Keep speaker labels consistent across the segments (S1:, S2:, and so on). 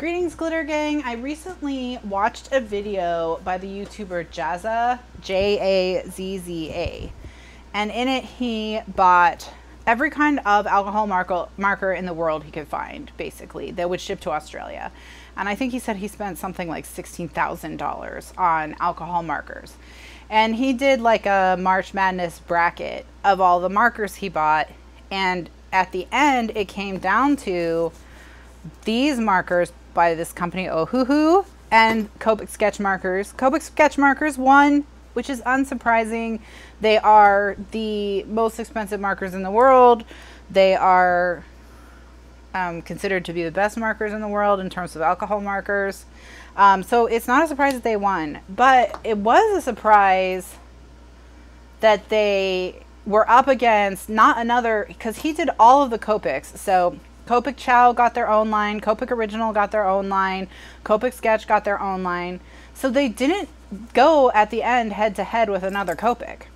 S1: Greetings, Glitter Gang. I recently watched a video by the YouTuber Jazza, J A Z Z A. And in it, he bought every kind of alcohol marker, marker in the world he could find, basically, that would ship to Australia. And I think he said he spent something like $16,000 on alcohol markers. And he did like a March Madness bracket of all the markers he bought. And at the end, it came down to these markers by this company Ohuhu and Copic sketch markers. Copic sketch markers won, which is unsurprising. They are the most expensive markers in the world. They are um, considered to be the best markers in the world in terms of alcohol markers. Um, so it's not a surprise that they won, but it was a surprise that they were up against not another because he did all of the Copics. So Copic Ciao got their own line, Copic Original got their own line, Copic Sketch got their own line. So they didn't go at the end head to head with another Copic.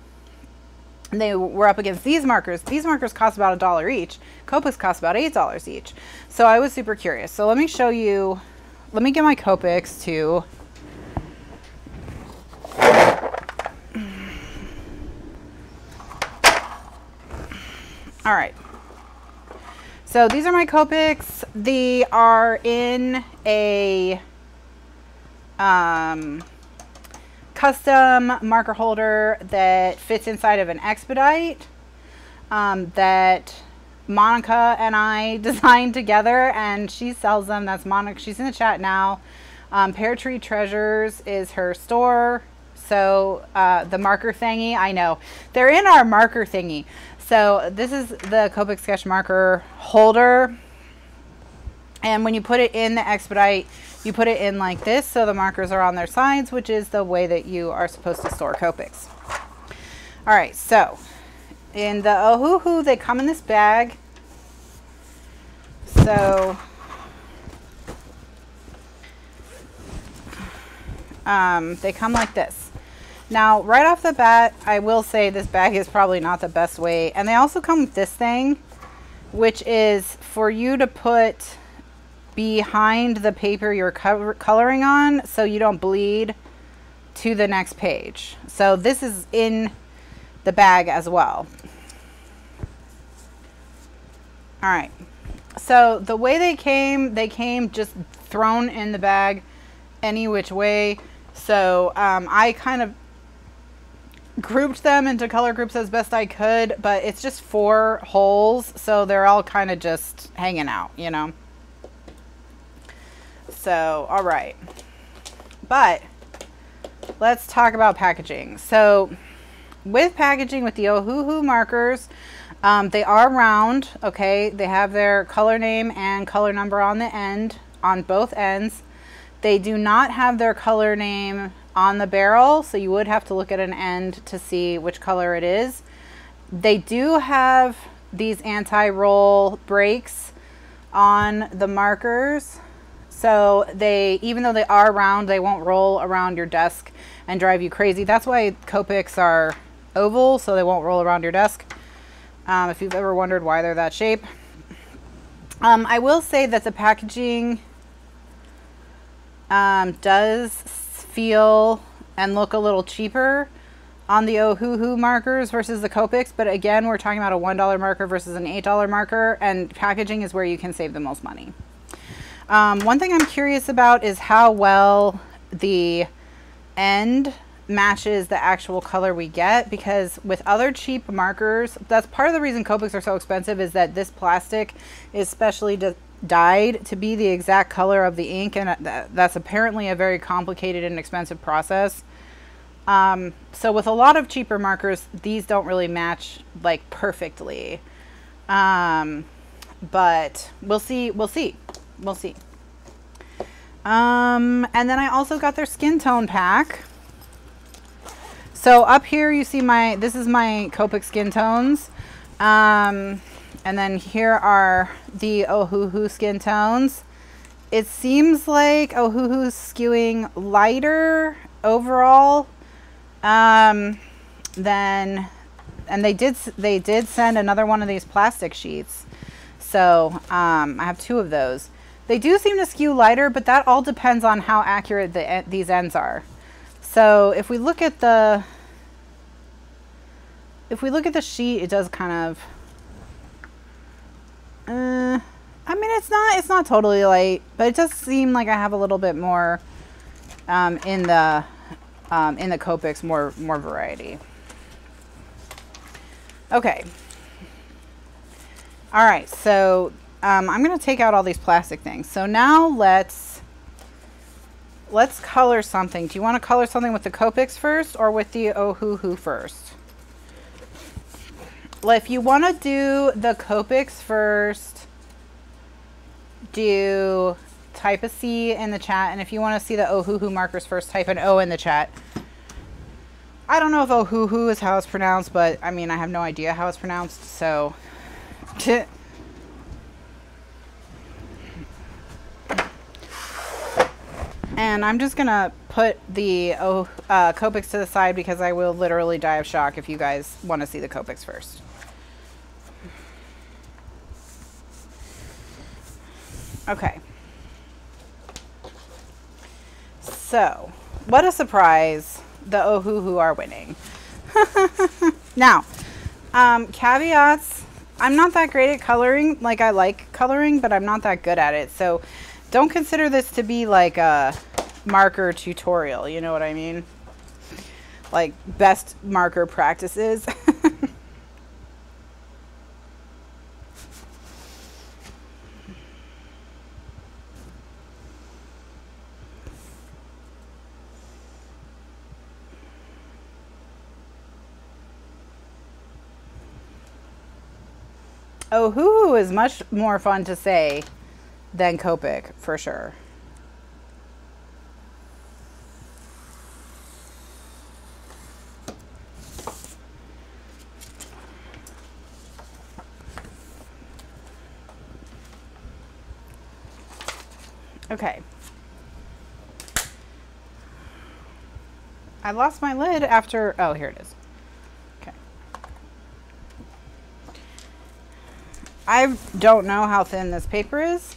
S1: They were up against these markers. These markers cost about a dollar each. Copics cost about eight dollars each. So I was super curious. So let me show you. Let me get my Copics to. All right. So these are my Copics. They are in a um, custom marker holder that fits inside of an Expedite um, that Monica and I designed together and she sells them. That's Monica. She's in the chat now. Um, Pear Tree Treasures is her store. So uh, the marker thingy, I know. They're in our marker thingy. So this is the Copic Sketch Marker holder. And when you put it in the Expedite, you put it in like this so the markers are on their sides, which is the way that you are supposed to store Copics. All right, so in the Ohuhu, they come in this bag. So um, they come like this. Now, right off the bat, I will say this bag is probably not the best way. And they also come with this thing, which is for you to put behind the paper you're coloring on so you don't bleed to the next page. So this is in the bag as well. All right. So the way they came, they came just thrown in the bag any which way. So um, I kind of grouped them into color groups as best I could, but it's just four holes, so they're all kind of just hanging out, you know. So, all right. But let's talk about packaging. So, with packaging with the Ohuhu markers, um, they are round, okay? They have their color name and color number on the end, on both ends. They do not have their color name on the barrel, so you would have to look at an end to see which color it is. They do have these anti-roll brakes on the markers. So they, even though they are round, they won't roll around your desk and drive you crazy. That's why Copics are oval, so they won't roll around your desk. Um, if you've ever wondered why they're that shape. Um, I will say that the packaging um, does feel and look a little cheaper on the Ohuhu markers versus the Copics. But again, we're talking about a $1 marker versus an $8 marker and packaging is where you can save the most money. Um, one thing I'm curious about is how well the end matches the actual color we get because with other cheap markers, that's part of the reason Copics are so expensive is that this plastic is specially dyed to be the exact color of the ink and that's apparently a very complicated and expensive process. Um, so with a lot of cheaper markers, these don't really match like perfectly. Um, but we'll see, we'll see, we'll see. Um, and then I also got their skin tone pack. So up here you see my, this is my Copic skin tones. Um, and then here are the Ohuhu skin tones. It seems like Ohuhu's skewing lighter overall. Um, then, and they did they did send another one of these plastic sheets. So um, I have two of those. They do seem to skew lighter, but that all depends on how accurate the, these ends are. So if we look at the, if we look at the sheet, it does kind of, uh, I mean, it's not, it's not totally light, but it does seem like I have a little bit more um, in the, um, in the Copics, more, more variety. Okay. All right, so um, I'm going to take out all these plastic things. So now let's let's color something. Do you want to color something with the Copics first or with the Ohuhu first? If you want to do the Copics first, do type a C in the chat. And if you want to see the Ohuhu markers first, type an O in the chat. I don't know if Ohuhu is how it's pronounced, but I mean, I have no idea how it's pronounced. So And I'm just going to put the uh, Copics to the side because I will literally die of shock if you guys want to see the Copics first. Okay. So, what a surprise. The Ohuhu are winning. now, um, caveats. I'm not that great at coloring. Like, I like coloring, but I'm not that good at it. So, don't consider this to be like a marker tutorial, you know what I mean? Like best marker practices. Oh, hoo is much more fun to say than Copic for sure. Okay. I lost my lid after, oh, here it is. I don't know how thin this paper is.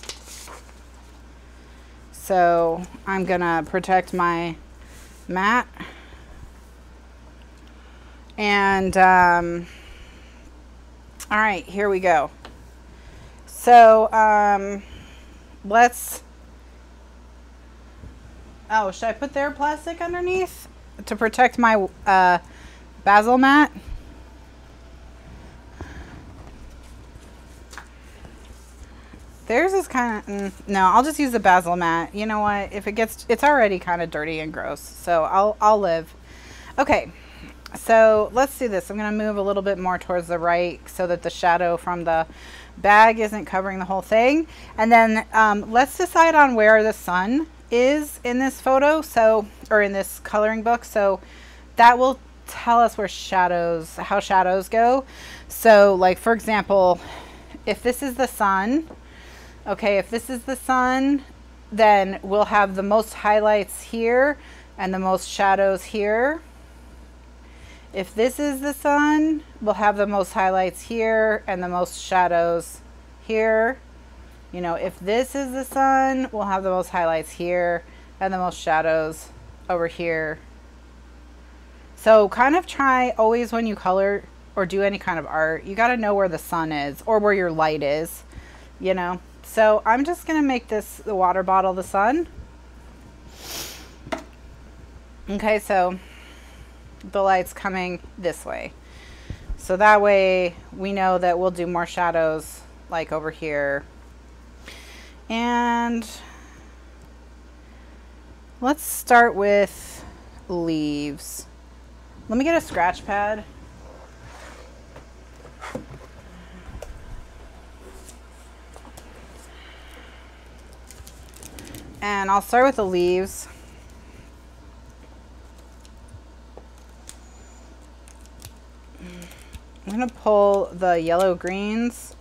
S1: So I'm gonna protect my mat. And, um, all right, here we go. So, um, let's, oh, should I put their plastic underneath to protect my, uh, basil mat? Theirs is kind of, mm, no, I'll just use the basil mat. You know what? If it gets, it's already kind of dirty and gross. So I'll, I'll live. Okay. So let's do this. I'm going to move a little bit more towards the right so that the shadow from the bag isn't covering the whole thing. And then um, let's decide on where the sun is in this photo. So, or in this coloring book. So that will tell us where shadows, how shadows go. So like, for example, if this is the sun, Okay, if this is the sun, then we'll have the most highlights here and the most shadows here. If this is the sun, we'll have the most highlights here and the most shadows here. You know, if this is the sun, we'll have the most highlights here and the most shadows over here. So kind of try always when you color or do any kind of art, you got to know where the sun is or where your light is, you know. So I'm just going to make this the water bottle the sun. Okay, so the light's coming this way. So that way we know that we'll do more shadows like over here. And let's start with leaves. Let me get a scratch pad. And I'll start with the leaves. I'm going to pull the yellow greens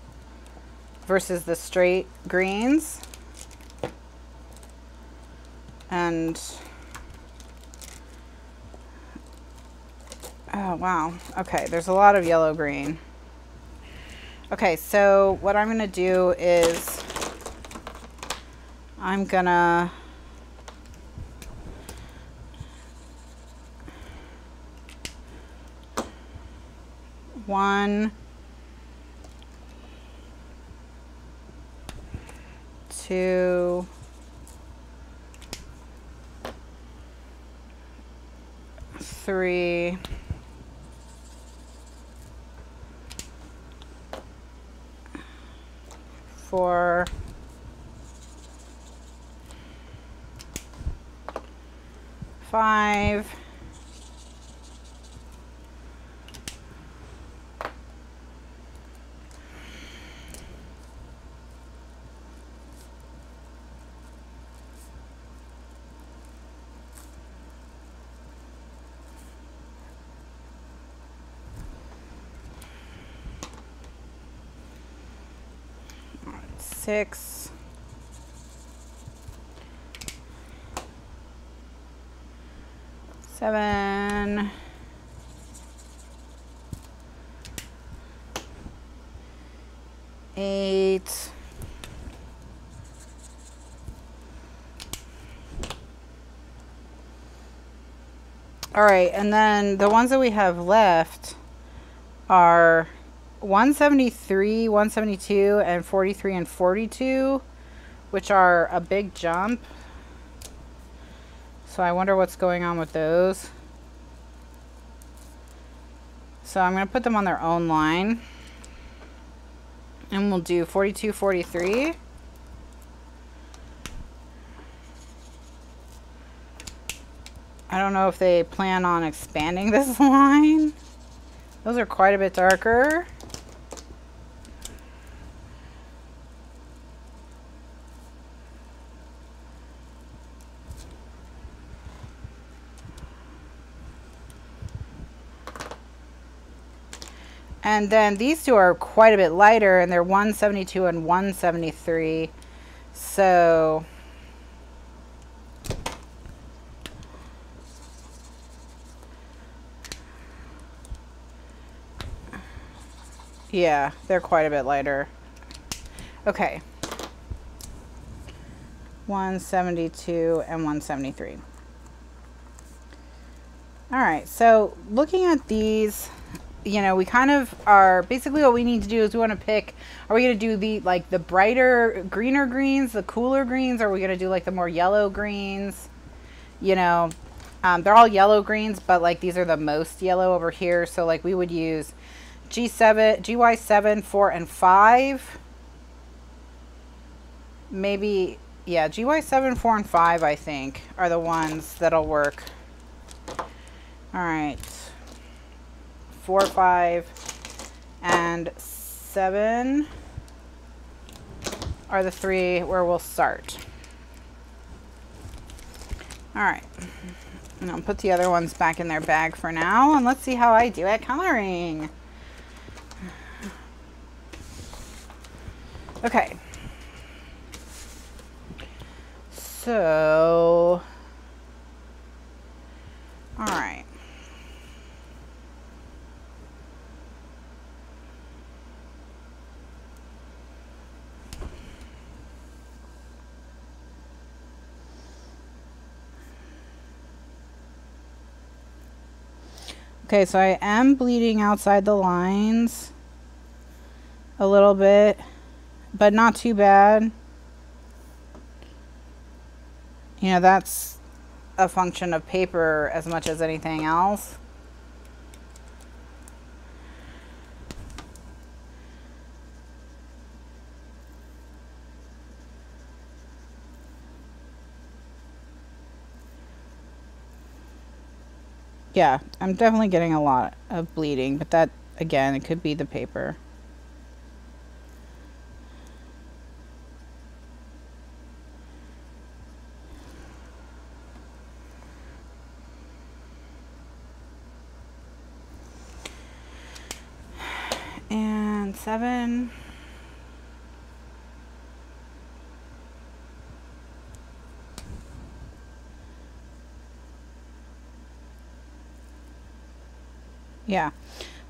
S1: versus the straight greens. And, oh wow, okay, there's a lot of yellow green. Okay, so what I'm going to do is I'm gonna one two three four five. Six seven eight all right and then the ones that we have left are 173 172 and 43 and 42 which are a big jump so I wonder what's going on with those. So I'm going to put them on their own line. And we'll do 42, 43. Don't know if they plan on expanding this line. Those are quite a bit darker. And then these two are quite a bit lighter and they're 172 and 173. So yeah, they're quite a bit lighter. Okay. 172 and 173. All right, so looking at these you know, we kind of are basically what we need to do is we want to pick are we going to do the like the brighter greener greens, the cooler greens, or are we going to do like the more yellow greens? You know, um, they're all yellow greens, but like these are the most yellow over here. So like we would use G7, GY7, 4, and 5. Maybe, yeah, GY7, 4, and 5, I think, are the ones that'll work. All right four, five, and seven are the three where we'll start. All right. And I'll put the other ones back in their bag for now. And let's see how I do at coloring. Okay. So, all right. Okay, so I am bleeding outside the lines a little bit, but not too bad. You know, that's a function of paper as much as anything else. yeah, I'm definitely getting a lot of bleeding, but that, again, it could be the paper. And seven. Yeah,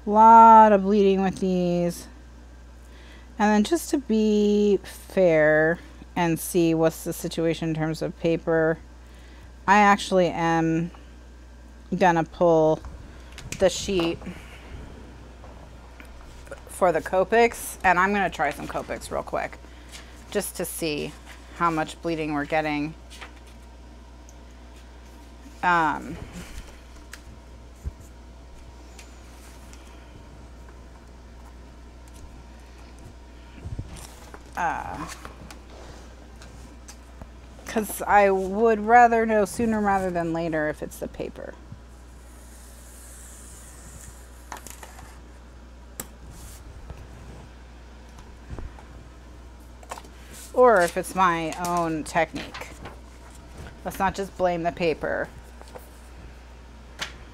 S1: a lot of bleeding with these. And then just to be fair, and see what's the situation in terms of paper. I actually am gonna pull the sheet for the Copics and I'm gonna try some Copics real quick just to see how much bleeding we're getting. Um, because uh, I would rather know sooner rather than later if it's the paper. Or if it's my own technique. Let's not just blame the paper.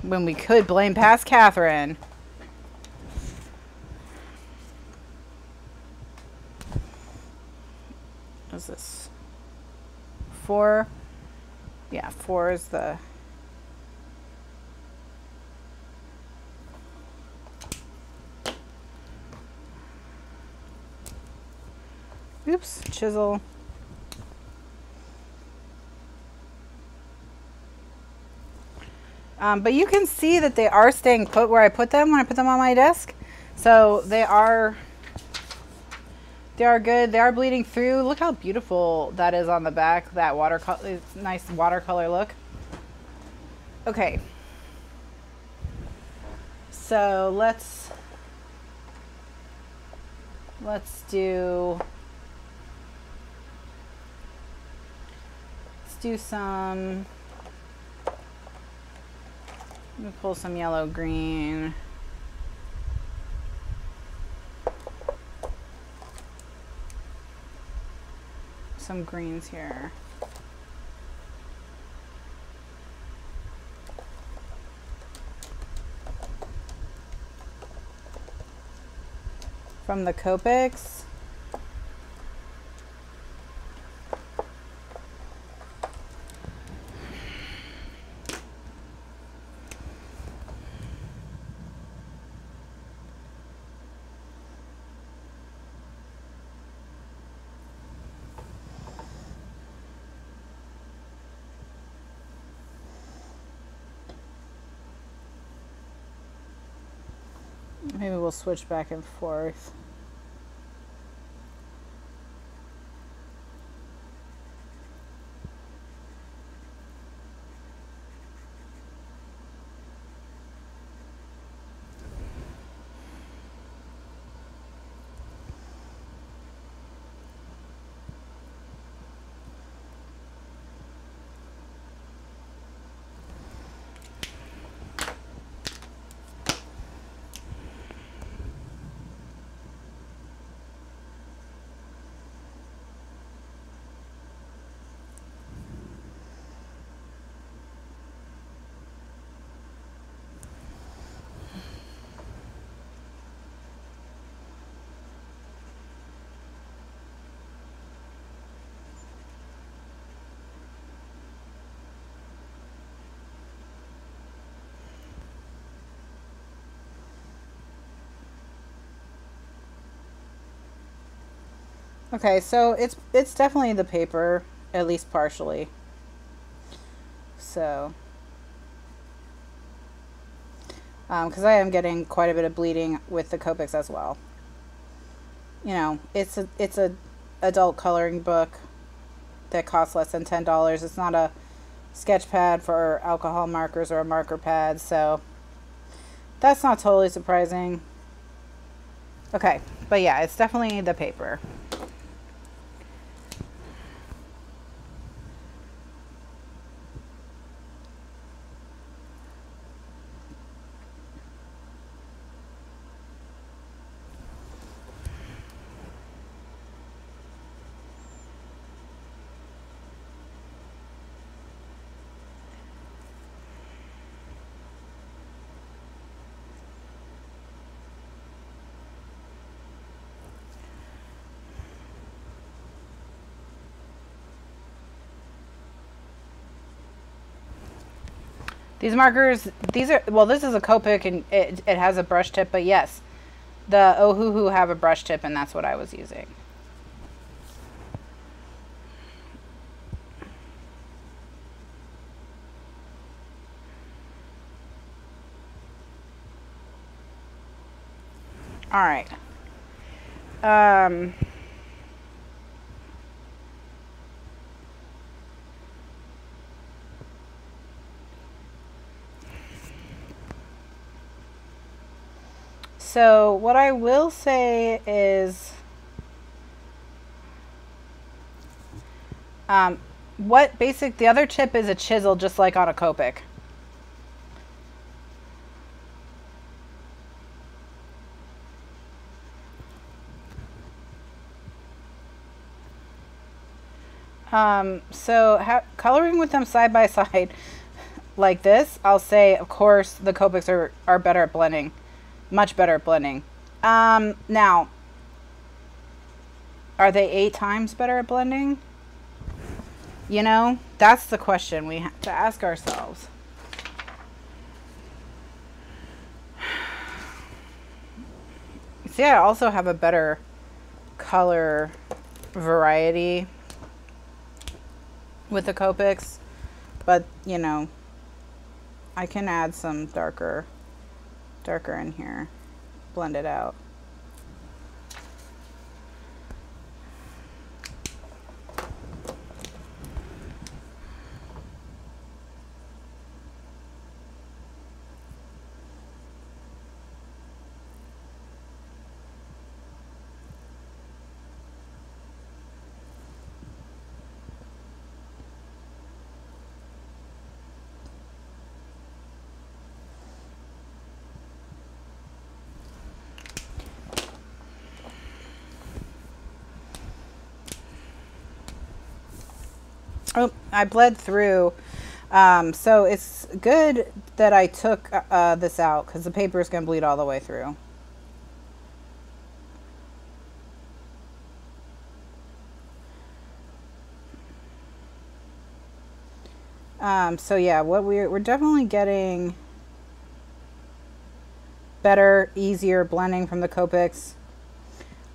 S1: When we could blame past Kathryn. is this? Four. Yeah, four is the Oops, chisel. Um, but you can see that they are staying put where I put them when I put them on my desk. So they are they are good. They are bleeding through. Look how beautiful that is on the back. That watercolor, uh, nice watercolor look. Okay. So let's let's do let's do some. Let me pull some yellow green. Some greens here. From the Copics. Maybe we'll switch back and forth. Okay, so it's it's definitely the paper, at least partially. So, because um, I am getting quite a bit of bleeding with the Copics as well. You know, it's a it's a adult coloring book that costs less than ten dollars. It's not a sketch pad for alcohol markers or a marker pad, so that's not totally surprising. Okay, but yeah, it's definitely the paper. These markers, these are, well, this is a Copic and it, it has a brush tip, but yes, the Ohuhu have a brush tip and that's what I was using. All right. Um, so what I will say is um, what basic the other tip is a chisel just like on a Copic. Um, so coloring with them side by side like this, I'll say, of course, the Copics are, are better at blending. Much better at blending. Um, now, are they eight times better at blending? You know, that's the question we have to ask ourselves. See, I also have a better color variety with the Copics, but you know, I can add some darker, darker in here, blend it out. Oh, I bled through. Um, so it's good that I took uh, this out because the paper is going to bleed all the way through. Um, so yeah, what we're, we're definitely getting better, easier blending from the Copics.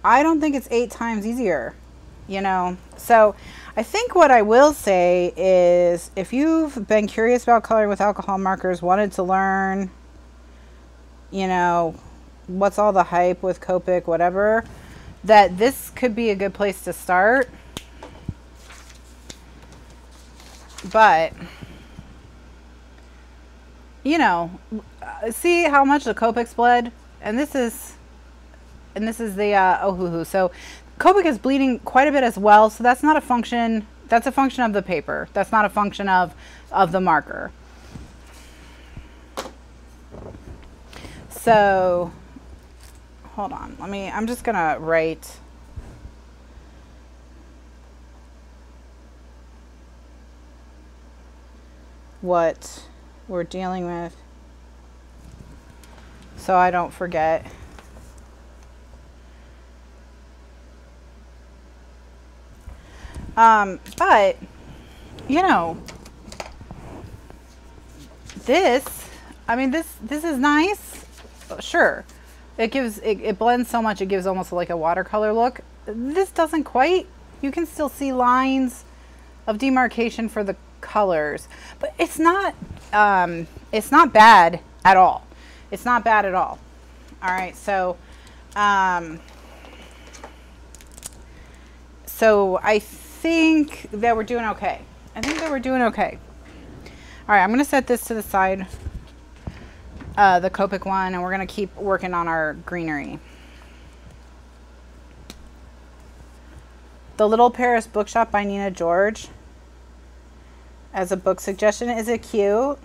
S1: I don't think it's eight times easier, you know. So I think what I will say is if you've been curious about coloring with alcohol markers, wanted to learn, you know, what's all the hype with Copic, whatever, that this could be a good place to start. But, you know, see how much the Copic's bled? And this is, and this is the uh, Ohuhu. So Copic is bleeding quite a bit as well, so that's not a function, that's a function of the paper. That's not a function of, of the marker. So, hold on, let me, I'm just gonna write what we're dealing with so I don't forget. Um, but, you know, this, I mean, this, this is nice. Sure. It gives, it, it blends so much, it gives almost like a watercolor look. This doesn't quite. You can still see lines of demarcation for the colors, but it's not, um, it's not bad at all. It's not bad at all. All right. So, um, so I think that we're doing okay. I think that we're doing okay. All right, I'm going to set this to the side, uh, the Copic one, and we're going to keep working on our greenery. The Little Paris Bookshop by Nina George as a book suggestion. Is it cute?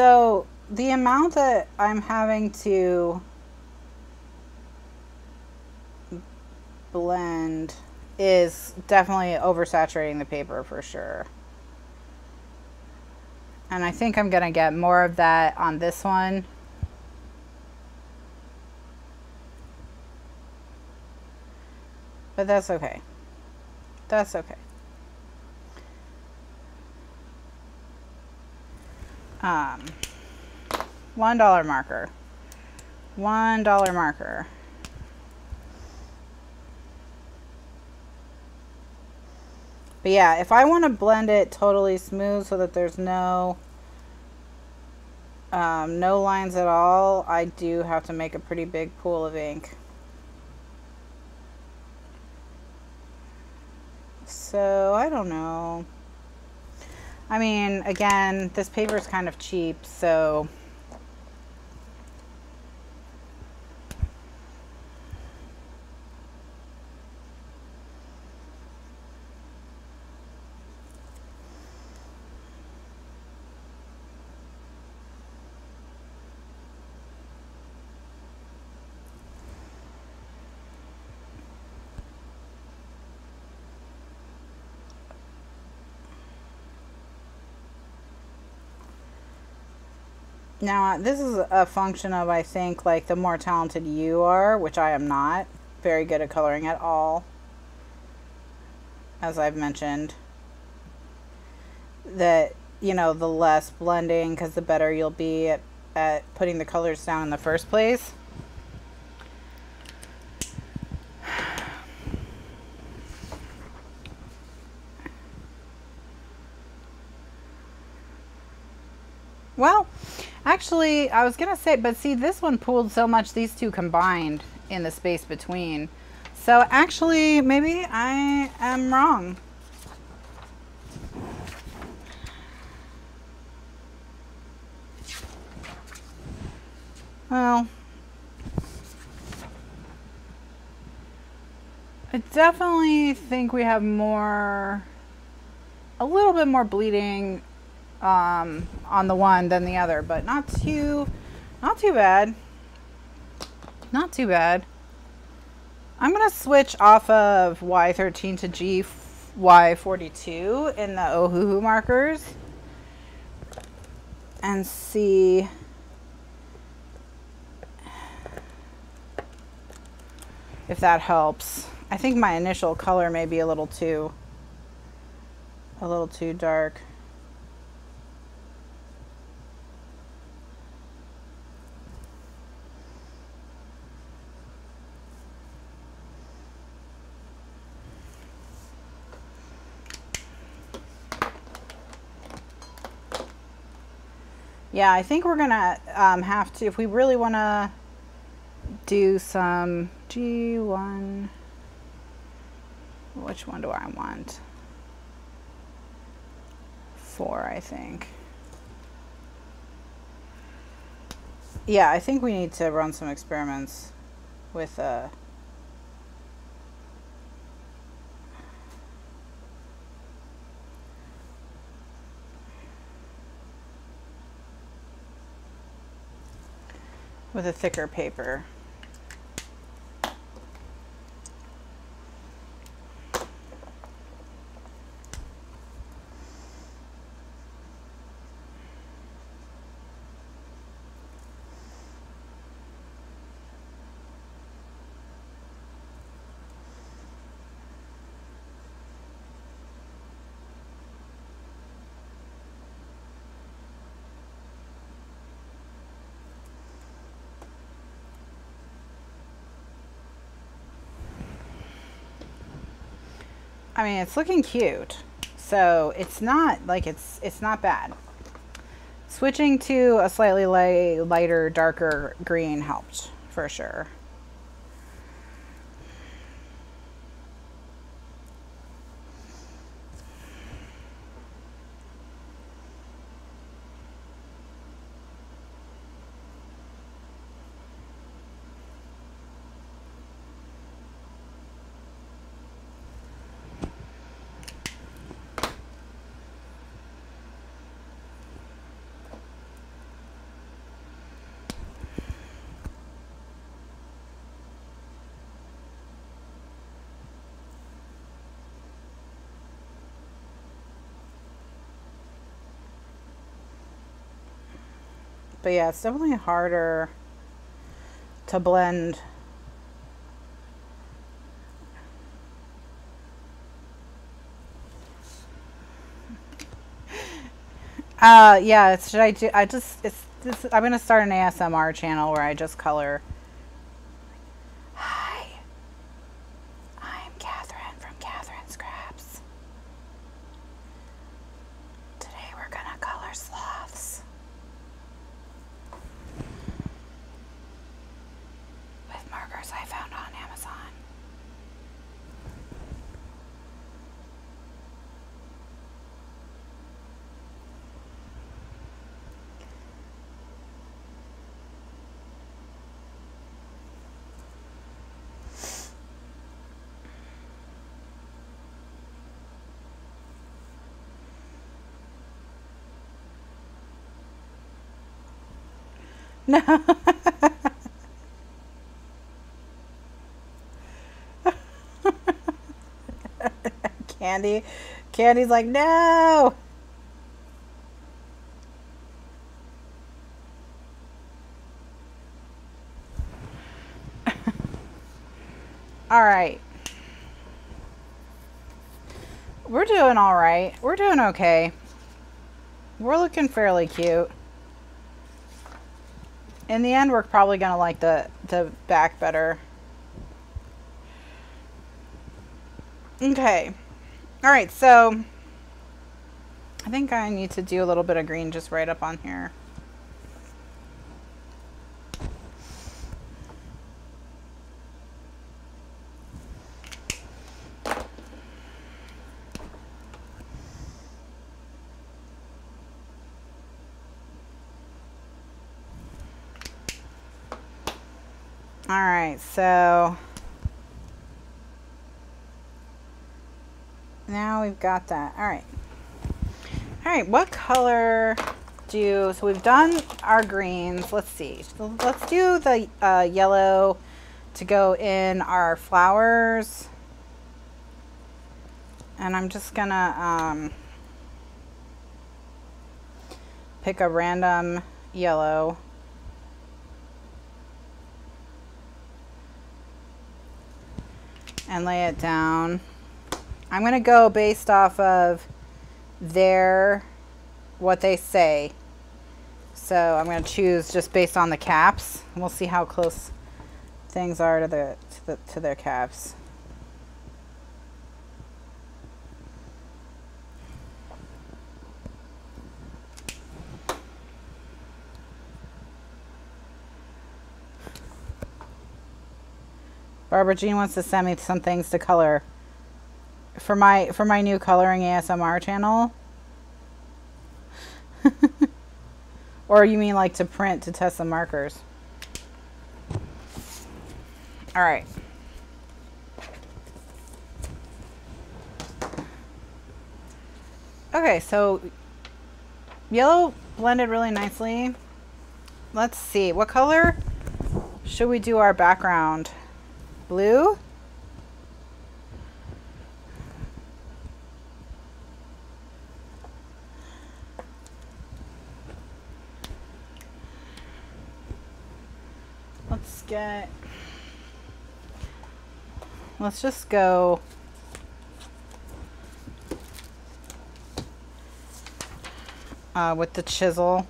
S1: So the amount that I'm having to blend is definitely oversaturating the paper for sure. And I think I'm going to get more of that on this one. But that's okay. That's okay. Um, one dollar marker. One dollar marker. But yeah, if I want to blend it totally smooth so that there's no um, no lines at all, I do have to make a pretty big pool of ink. So, I don't know. I mean, again, this paper is kind of cheap, so Now, this is a function of, I think, like the more talented you are, which I am not very good at coloring at all, as I've mentioned, that, you know, the less blending, because the better you'll be at, at putting the colors down in the first place. Well, Actually, I was going to say, but see, this one pooled so much, these two combined in the space between. So actually, maybe I am wrong. Well, I definitely think we have more, a little bit more bleeding um, on the one than the other, but not too, not too bad. Not too bad. I'm going to switch off of Y13 to GY42 in the Ohuhu markers and see if that helps. I think my initial color may be a little too, a little too dark. Yeah, I think we're going to um, have to, if we really want to do some G1, which one do I want? Four, I think. Yeah, I think we need to run some experiments with uh, with a thicker paper. I mean, it's looking cute. So it's not like it's, it's not bad. Switching to a slightly light, lighter, darker green helped for sure. But yeah, it's definitely harder to blend Uh, yeah. Should I do? I just it's this. I'm gonna start an ASMR channel where I just color. Hi, I'm Kathryn from Kathryn Scraps. Today we're gonna color sloths with markers I found on Amazon. No. Candy. Candy's like, no. all right. We're doing all right. We're doing okay. We're looking fairly cute. In the end, we're probably going to like the, the back better. Okay. All right, so I think I need to do a little bit of green just right up on here. All so now we've got that. All right. All right, what color do, so we've done our greens. Let's see. So let's do the uh, yellow to go in our flowers. And I'm just gonna um, pick a random yellow. And lay it down. I'm going to go based off of their, what they say. So I'm going to choose just based on the caps. We'll see how close things are to, the, to, the, to their caps. Barbara Jean wants to send me some things to color for my for my new coloring ASMR channel. or you mean like to print to test the markers? All right. Okay, so yellow blended really nicely. Let's see, what color should we do our background? Blue. Let's get, let's just go uh, with the chisel.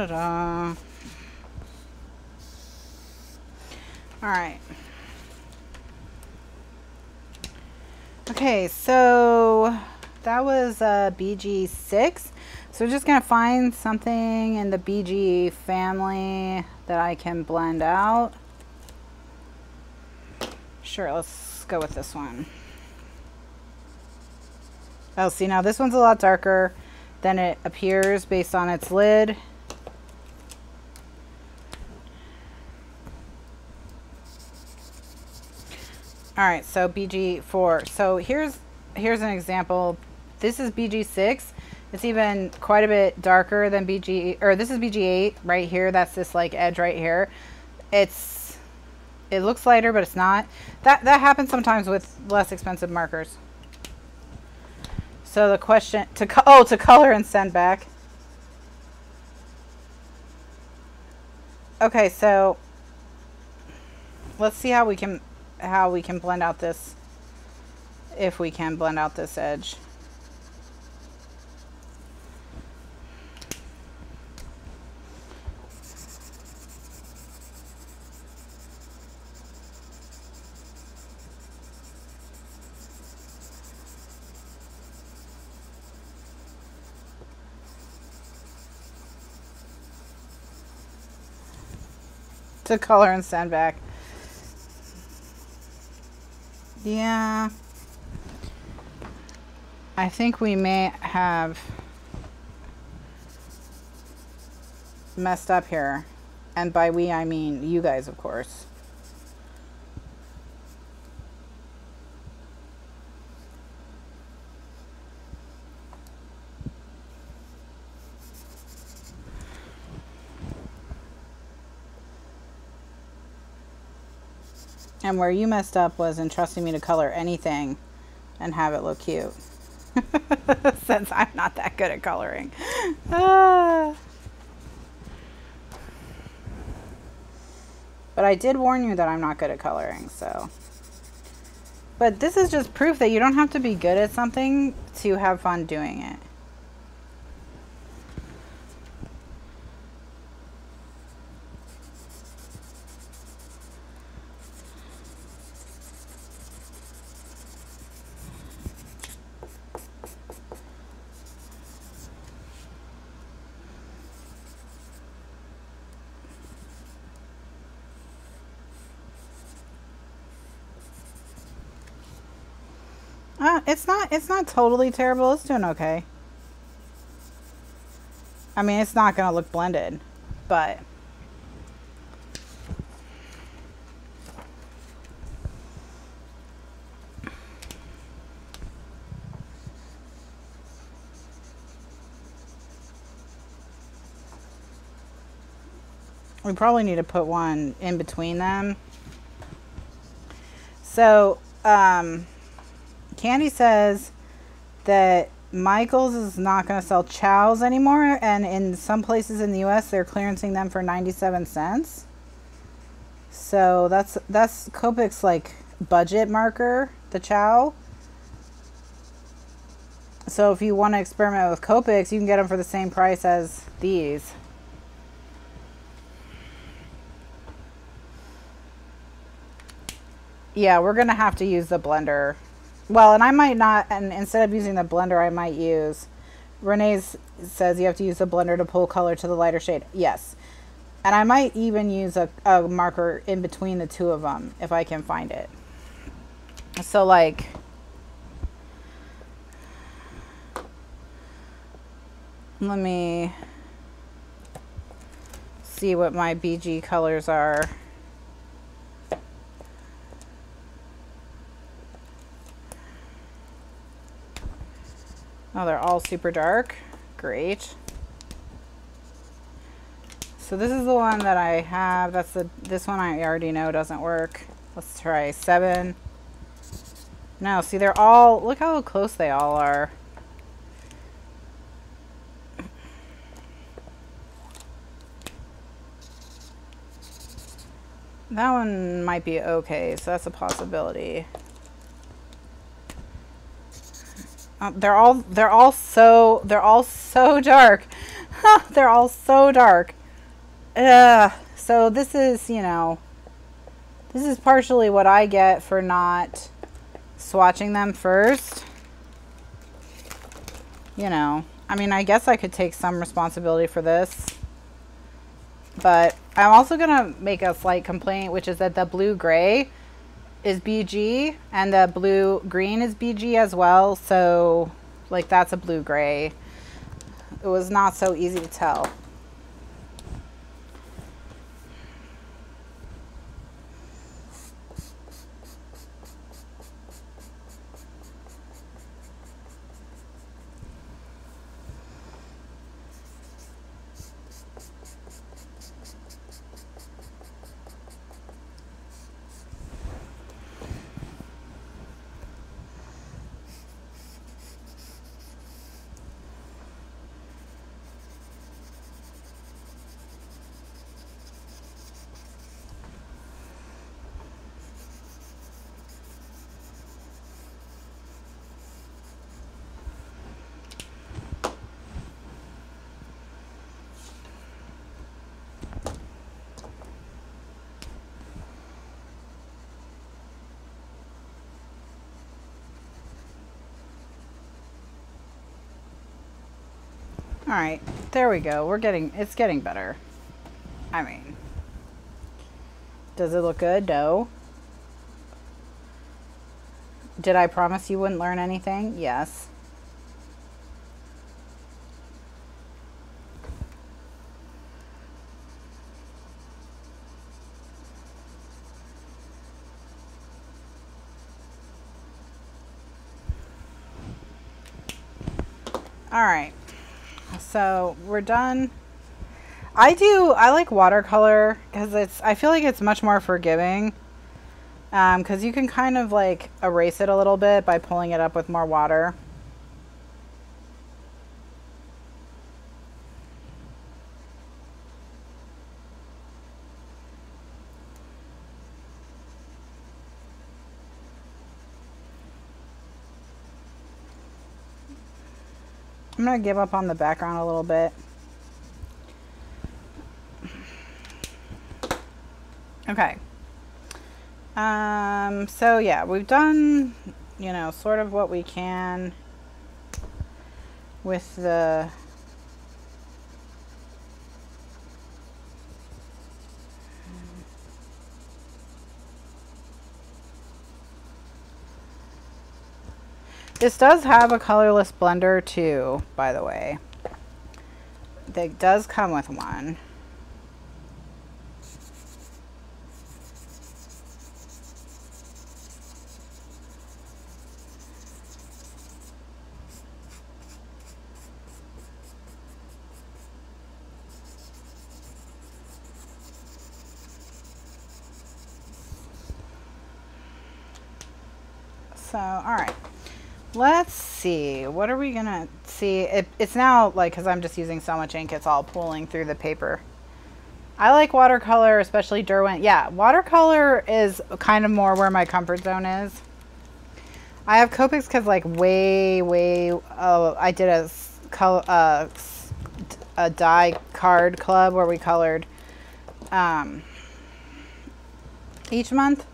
S1: Da da. All right. Okay, so that was uh, BG6. So we're just going to find something in the BG family that I can blend out. Sure, let's go with this one. Oh, see now this one's a lot darker than it appears based on its lid. All right, so BG4. So here's here's an example. This is BG6. It's even quite a bit darker than BG, or this is BG8 right here. That's this like edge right here. It's, it looks lighter, but it's not. That, that happens sometimes with less expensive markers. So the question, to oh, to color and send back. Okay, so let's see how we can how we can blend out this if we can blend out this edge. to color and send back. Yeah. I think we may have messed up here. And by we, I mean you guys, of course. And where you messed up was in trusting me to color anything and have it look cute. Since I'm not that good at coloring. Ah. But I did warn you that I'm not good at coloring, so. But this is just proof that you don't have to be good at something to have fun doing it. Uh, it's not it's not totally terrible. It's doing okay. I mean, it's not going to look blended, but we probably need to put one in between them. So, um, Candy says that Michaels is not going to sell Ciaos anymore, and in some places in the U.S., they're clearancing them for 97 cents. So that's that's Copics like budget marker, the Ciao. So if you want to experiment with Copics, you can get them for the same price as these. Yeah, we're going to have to use the blender well, and I might not, and instead of using the blender, I might use, Renee's says you have to use the blender to pull color to the lighter shade. Yes. And I might even use a, a marker in between the two of them if I can find it. So like, let me see what my BG colors are. Oh, they're all super dark. Great. So this is the one that I have. That's the this one I already know doesn't work. Let's try seven. No, see they're all look how close they all are. That one might be okay, so that's a possibility. Um, they're all they're all so they're all so dark. they're all so dark. Uh, so this is, you know, this is partially what I get for not swatching them first, you know, I mean, I guess I could take some responsibility for this. But I'm also going to make a slight complaint, which is that the blue gray is BG and the blue green is BG as well. So, like, that's a blue gray. It was not so easy to tell. All right, there we go. We're getting, it's getting better. I mean, does it look good? No. Did I promise you wouldn't learn anything? Yes. All right so we're done. I do, I like watercolor because it's, I feel like it's much more forgiving because um, you can kind of like erase it a little bit by pulling it up with more water. I'm going to give up on the background a little bit. Okay. Um, so yeah, we've done, you know, sort of what we can with the This does have a colorless blender too, by the way. It does come with one. So, all right. Let's see. What are we going to see? It, it's now like, because I'm just using so much ink, it's all pooling through the paper. I like watercolor, especially Derwent. Yeah, watercolor is kind of more where my comfort zone is. I have Copics because like way, way, oh, I did a, uh, a die card club where we colored um, each month.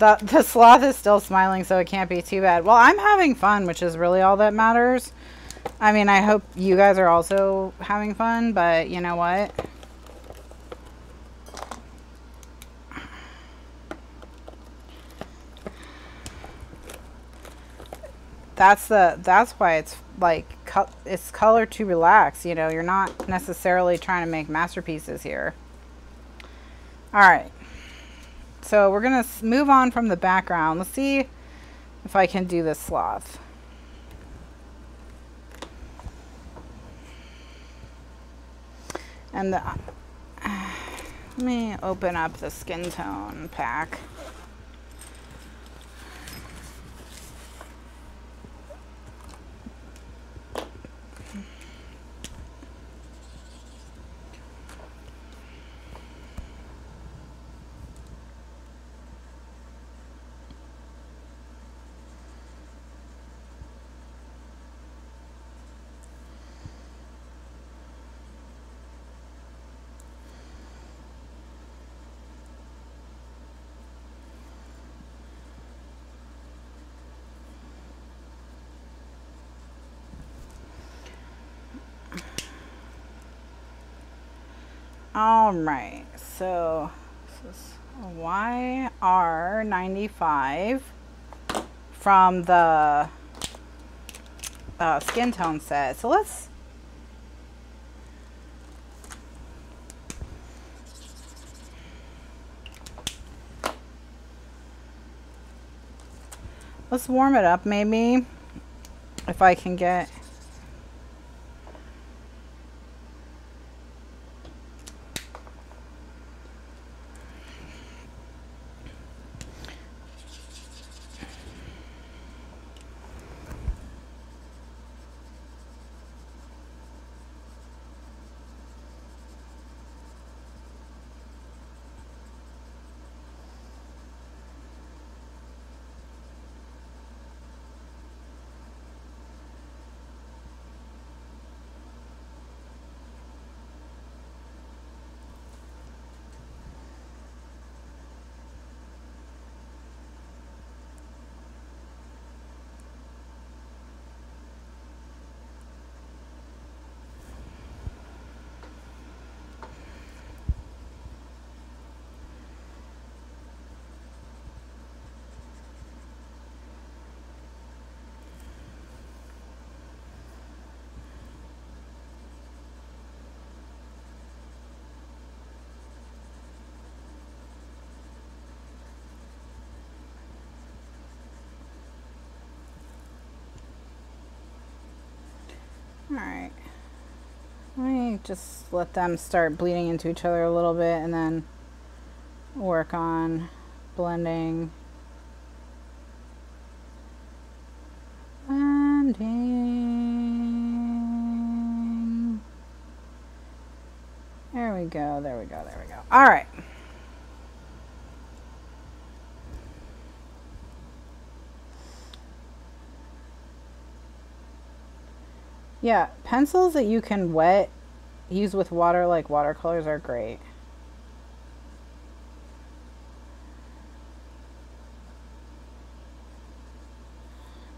S1: The, the sloth is still smiling, so it can't be too bad. Well, I'm having fun, which is really all that matters. I mean, I hope you guys are also having fun, but you know what? That's the that's why it's like it's color to relax, you know. You're not necessarily trying to make masterpieces here. All right. So we're going to move on from the background. Let's see if I can do this sloth. And the, uh, let me open up the skin tone pack. All right, so this is YR95 from the uh, skin tone set. So let's let's warm it up maybe if I can get All right. Let me just let them start bleeding into each other a little bit and then work on blending. Blending. There we go, there we go, there we go. All right. Yeah, pencils that you can wet, use with water like watercolors are great.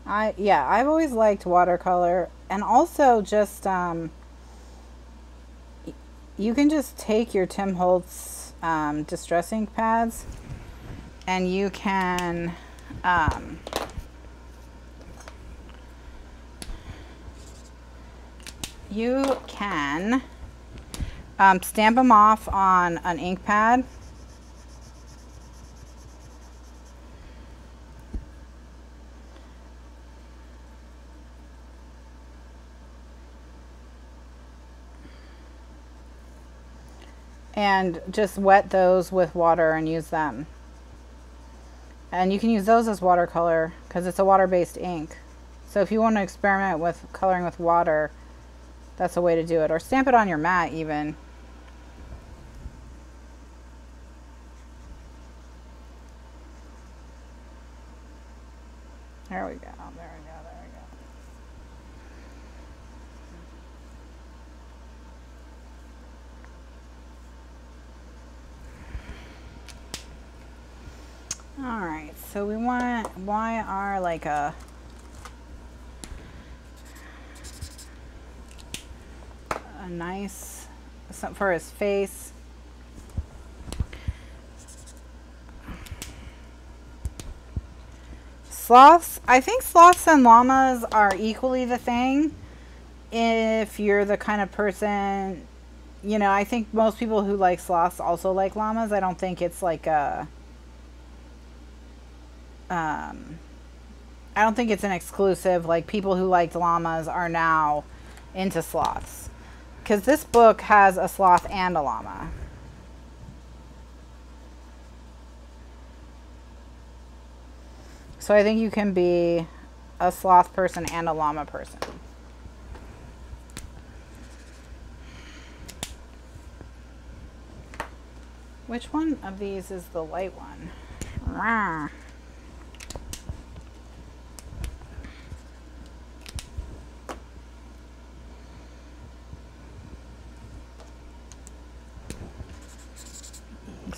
S1: I yeah, I've always liked watercolor and also just um, you can just take your Tim Holtz um, distress ink pads and you can um, you can um, stamp them off on an ink pad. And just wet those with water and use them. And you can use those as watercolor because it's a water-based ink. So if you want to experiment with coloring with water, that's a way to do it. Or stamp it on your mat even. There we go. There we go. There we go. All right, so we want are like a a nice for his face. Sloths, I think sloths and llamas are equally the thing. If you're the kind of person, you know, I think most people who like sloths also like llamas. I don't think it's like a, um, I don't think it's an exclusive, like people who liked llamas are now into sloths. Because this book has a sloth and a llama. So I think you can be a sloth person and a llama person. Which one of these is the light one? Rawr.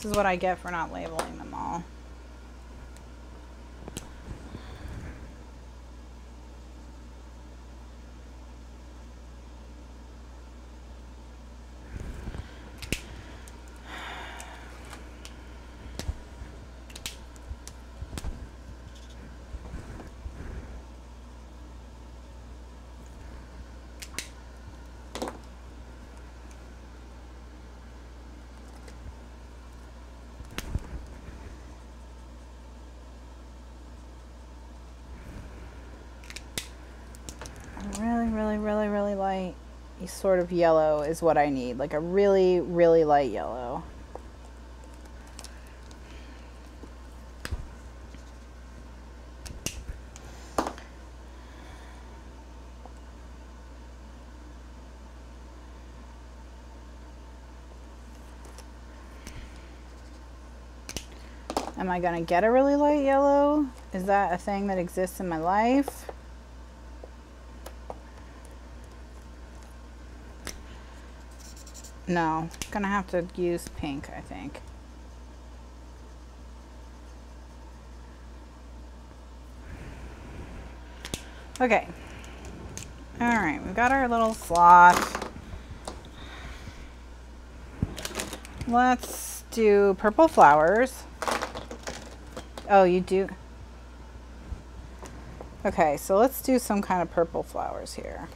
S1: Is what I get for not labeling them all. Really, really, really light sort of yellow is what I need. Like a really, really light yellow. Am I going to get a really light yellow? Is that a thing that exists in my life? No, gonna have to use pink, I think. Okay. All right, we've got our little slot. Let's do purple flowers. Oh, you do? Okay, so let's do some kind of purple flowers here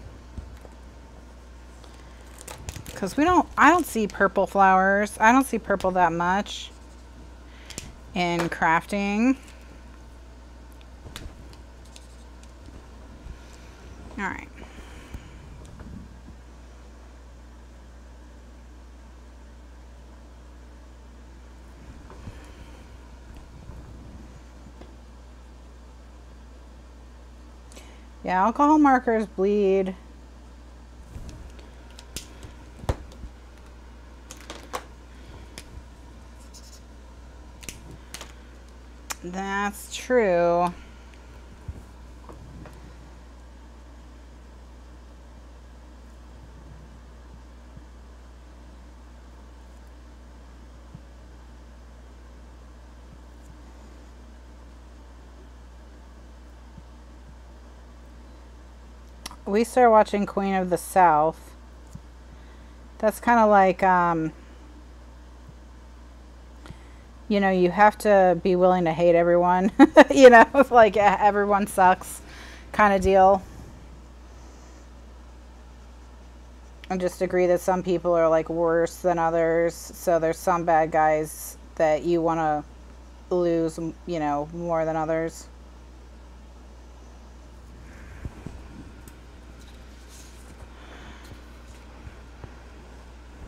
S1: because we don't I don't see purple flowers. I don't see purple that much in crafting. All right Yeah, alcohol markers bleed That's true. we started watching Queen of the South. That's kind of like um, you know, you have to be willing to hate everyone, you know, like everyone sucks kind of deal. And just agree that some people are like worse than others. So there's some bad guys that you want to lose, you know, more than others.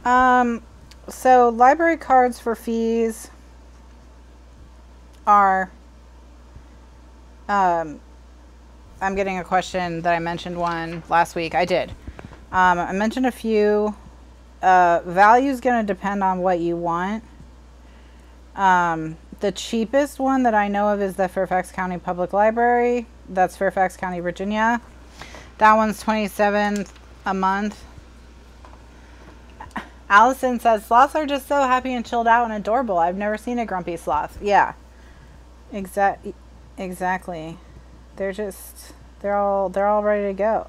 S1: Um, so library cards for fees are um, I'm getting a question that I mentioned one last week. I did. Um, I mentioned a few. Uh, value is going to depend on what you want. Um, the cheapest one that I know of is the Fairfax County Public Library. That's Fairfax County, Virginia. That one's 27 a month. Allison says sloths are just so happy and chilled out and adorable. I've never seen a grumpy sloth. Yeah. Exact, exactly. They're just they're all they're all ready to go.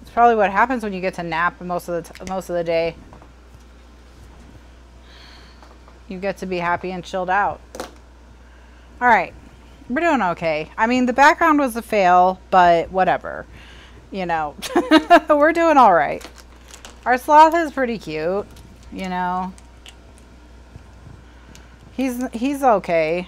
S1: It's probably what happens when you get to nap most of the most of the day. You get to be happy and chilled out. All right. We're doing okay. I mean, the background was a fail, but whatever. You know, we're doing all right. Our sloth is pretty cute, you know. He's he's okay.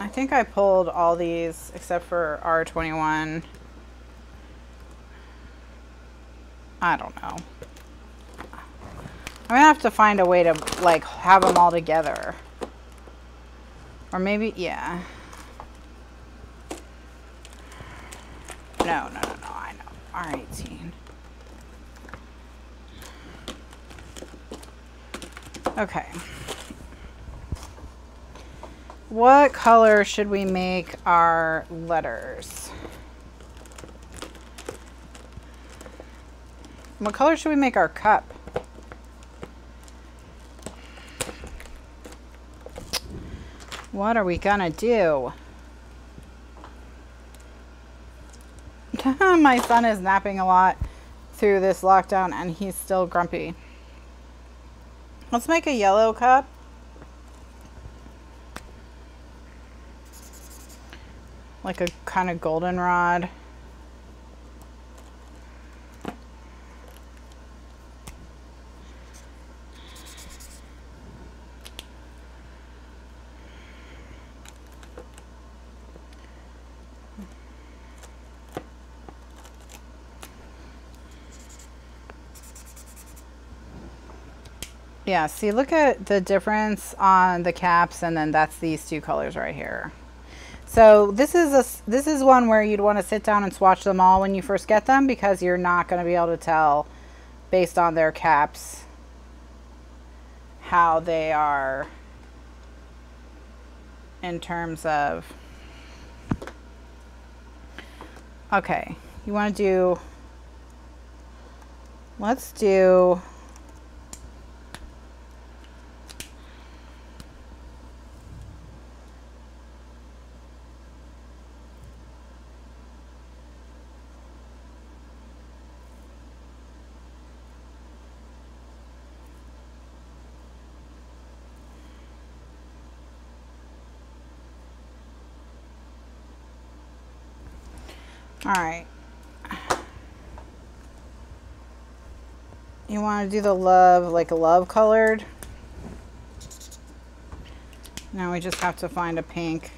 S1: I think I pulled all these except for R21. I don't know. I'm gonna have to find a way to like have them all together. Or maybe, yeah. No, no, no, no, I know. R18. Okay. What color should we make our letters? What color should we make our cup? What are we gonna do? My son is napping a lot through this lockdown and he's still grumpy. Let's make a yellow cup. like a kind of goldenrod. Yeah, see, look at the difference on the caps, and then that's these two colors right here. So this is a this is one where you'd want to sit down and swatch them all when you first get them because you're not going to be able to tell based on their caps how they are in terms of okay you want to do let's do All right. You want to do the love, like a love colored. Now we just have to find a pink.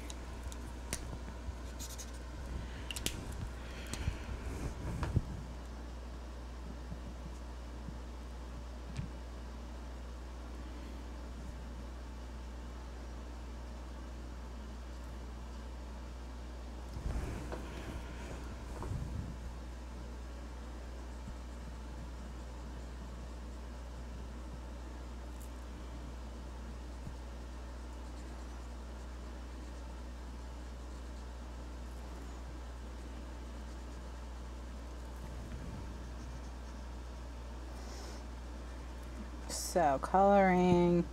S1: So coloring.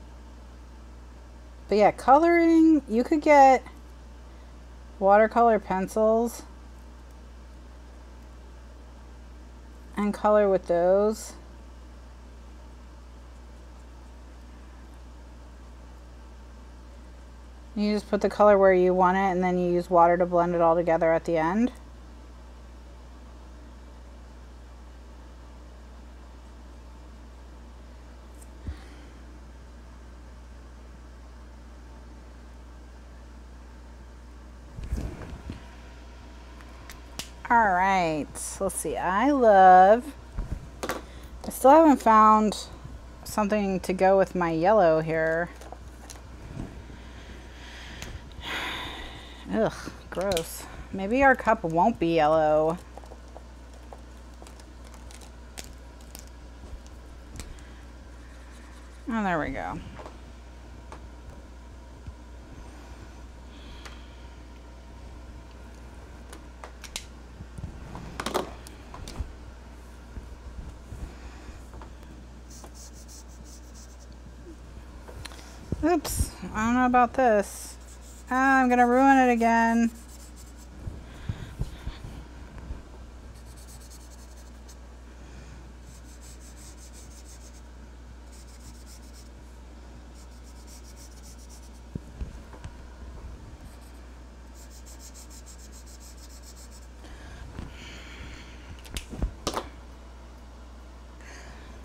S1: But yeah, coloring, you could get watercolor pencils and color with those. You just put the color where you want it and then you use water to blend it all together at the end. All right, let's see. I love, I still haven't found something to go with my yellow here. Ugh, gross. Maybe our cup won't be yellow. Oh, there we go. Oops, I don't know about this. Ah, I'm gonna ruin it again.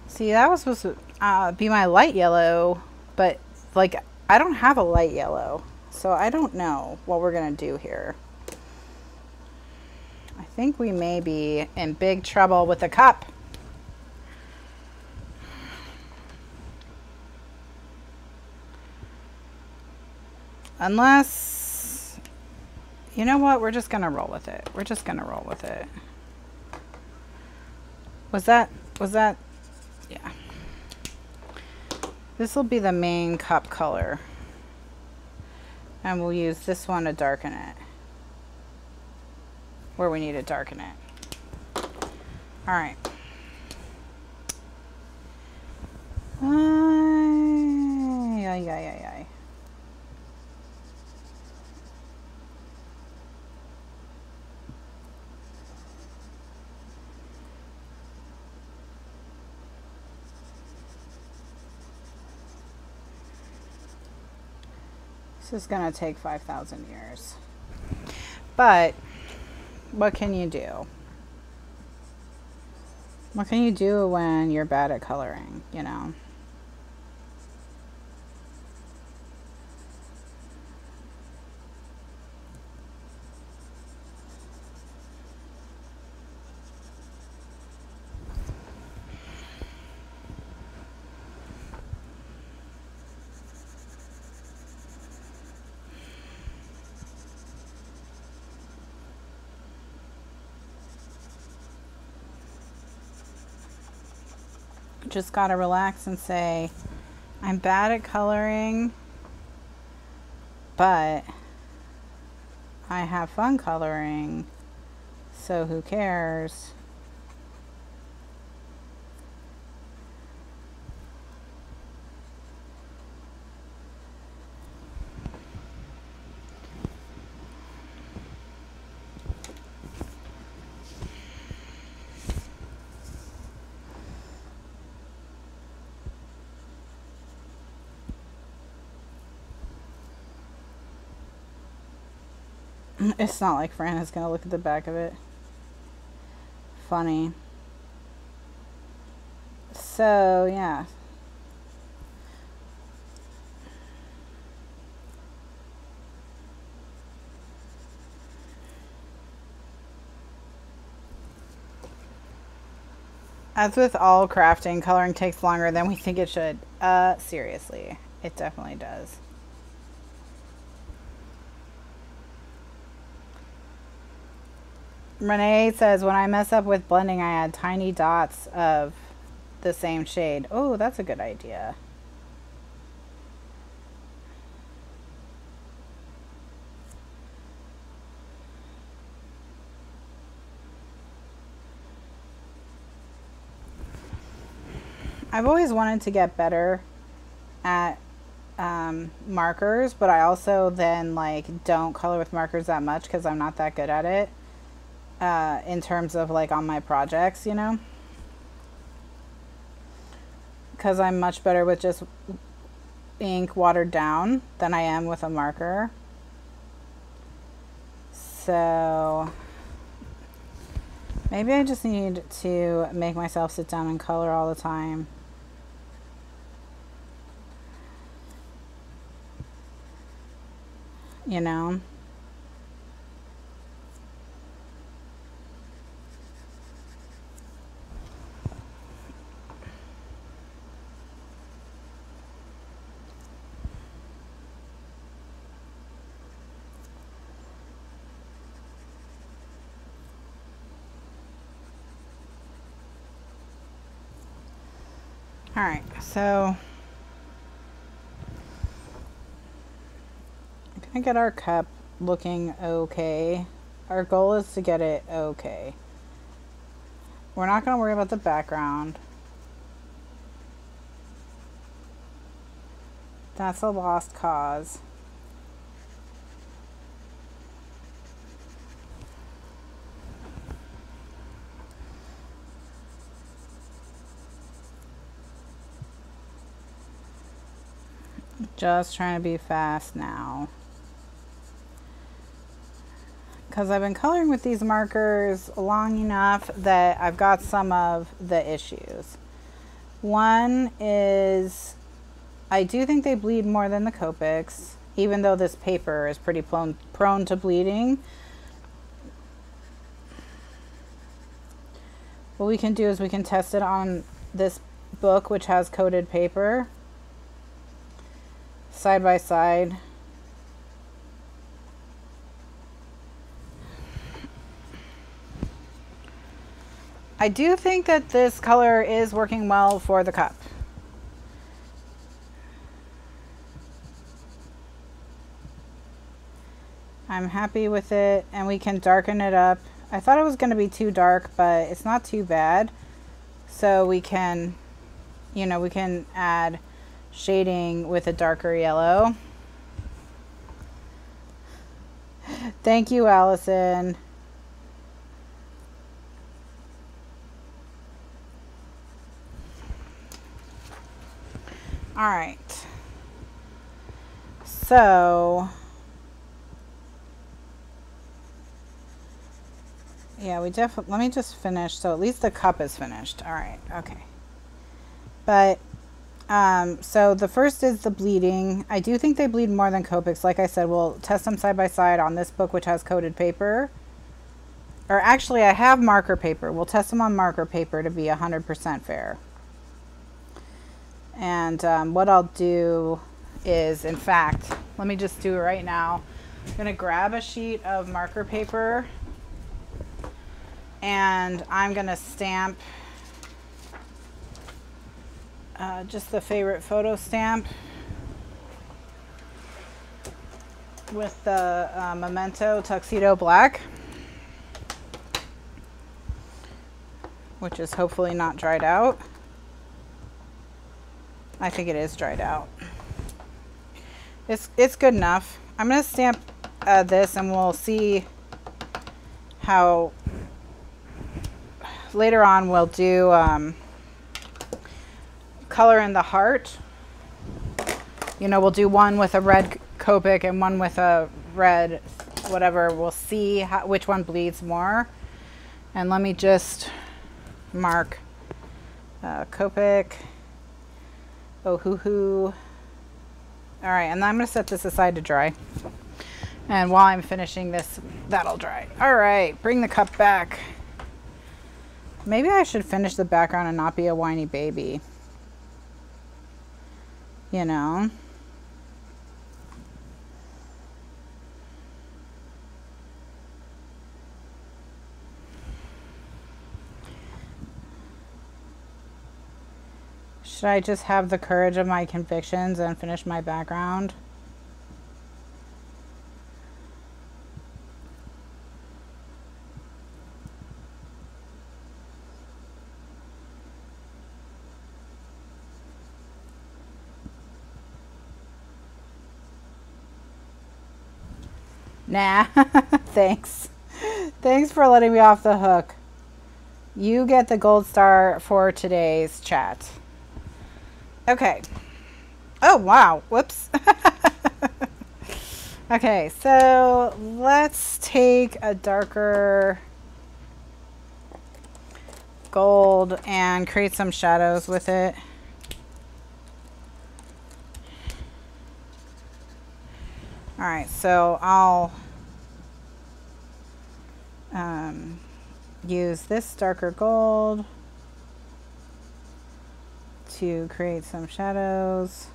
S1: See, that was supposed to uh, be my light yellow, but like I don't have a light yellow, so I don't know what we're gonna do here. I think we may be in big trouble with the cup. Unless, you know what, we're just gonna roll with it. We're just gonna roll with it. Was that, was that. This will be the main cup color. And we'll use this one to darken it. Where we need to darken it. All right. Yeah, yeah, yeah, yeah. This is going to take 5,000 years. But what can you do? What can you do when you're bad at coloring, you know? Just got to relax and say, I'm bad at coloring, but I have fun coloring, so who cares? It's not like Fran is going to look at the back of it. Funny. So, yeah. As with all crafting, coloring takes longer than we think it should. Uh, seriously, it definitely does. Renee says, when I mess up with blending, I add tiny dots of the same shade. Oh, that's a good idea. I've always wanted to get better at um, markers, but I also then like don't color with markers that much because I'm not that good at it uh, in terms of like on my projects, you know? Because I'm much better with just ink watered down than I am with a marker. So maybe I just need to make myself sit down and color all the time. You know? All right, so gonna get our cup looking okay. Our goal is to get it okay. We're not gonna worry about the background. That's a lost cause. Just trying to be fast now. Because I've been coloring with these markers long enough that I've got some of the issues. One is I do think they bleed more than the Copics, even though this paper is pretty prone, prone to bleeding. What we can do is we can test it on this book, which has coated paper side by side. I do think that this color is working well for the cup. I'm happy with it and we can darken it up. I thought it was going to be too dark, but it's not too bad. So we can, you know, we can add shading with a darker yellow. Thank you, Allison. All right. So, yeah, we definitely, let me just finish. So at least the cup is finished. All right. Okay. But um, so the first is the bleeding. I do think they bleed more than Copics. Like I said, we'll test them side by side on this book, which has coated paper. Or actually, I have marker paper. We'll test them on marker paper to be 100% fair. And um, what I'll do is, in fact, let me just do it right now. I'm going to grab a sheet of marker paper and I'm going to stamp uh, just the favorite photo stamp with the uh, Memento Tuxedo Black, which is hopefully not dried out. I think it is dried out. It's, it's good enough. I'm going to stamp uh, this and we'll see how later on we'll do um, color in the heart. You know, we'll do one with a red Copic and one with a red whatever. We'll see how, which one bleeds more. And let me just mark uh, Copic, Ohuhu. All right, and I'm going to set this aside to dry. And while I'm finishing this, that'll dry. All right, bring the cup back. Maybe I should finish the background and not be a whiny baby. You know? Should I just have the courage of my convictions and finish my background? Nah, thanks. Thanks for letting me off the hook. You get the gold star for today's chat. Okay. Oh, wow. Whoops. okay, so let's take a darker gold and create some shadows with it. All right, so I'll um, use this darker gold to create some shadows.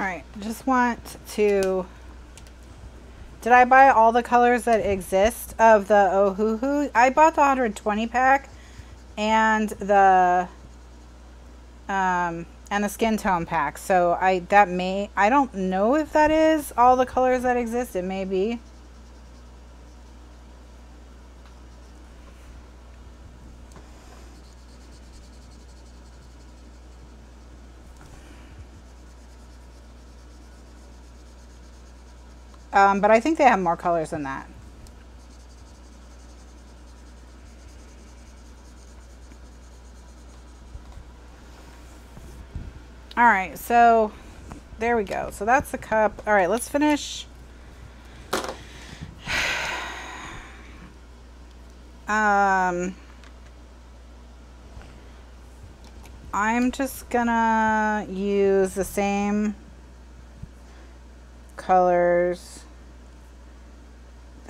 S1: All right, just want to, did I buy all the colors that exist of the Ohuhu? I bought the 120 pack and the, um, and the skin tone pack. So I, that may, I don't know if that is all the colors that exist. It may be. Um, but I think they have more colors than that. All right, so there we go. So that's the cup. All right, let's finish. Um, I'm just gonna use the same colors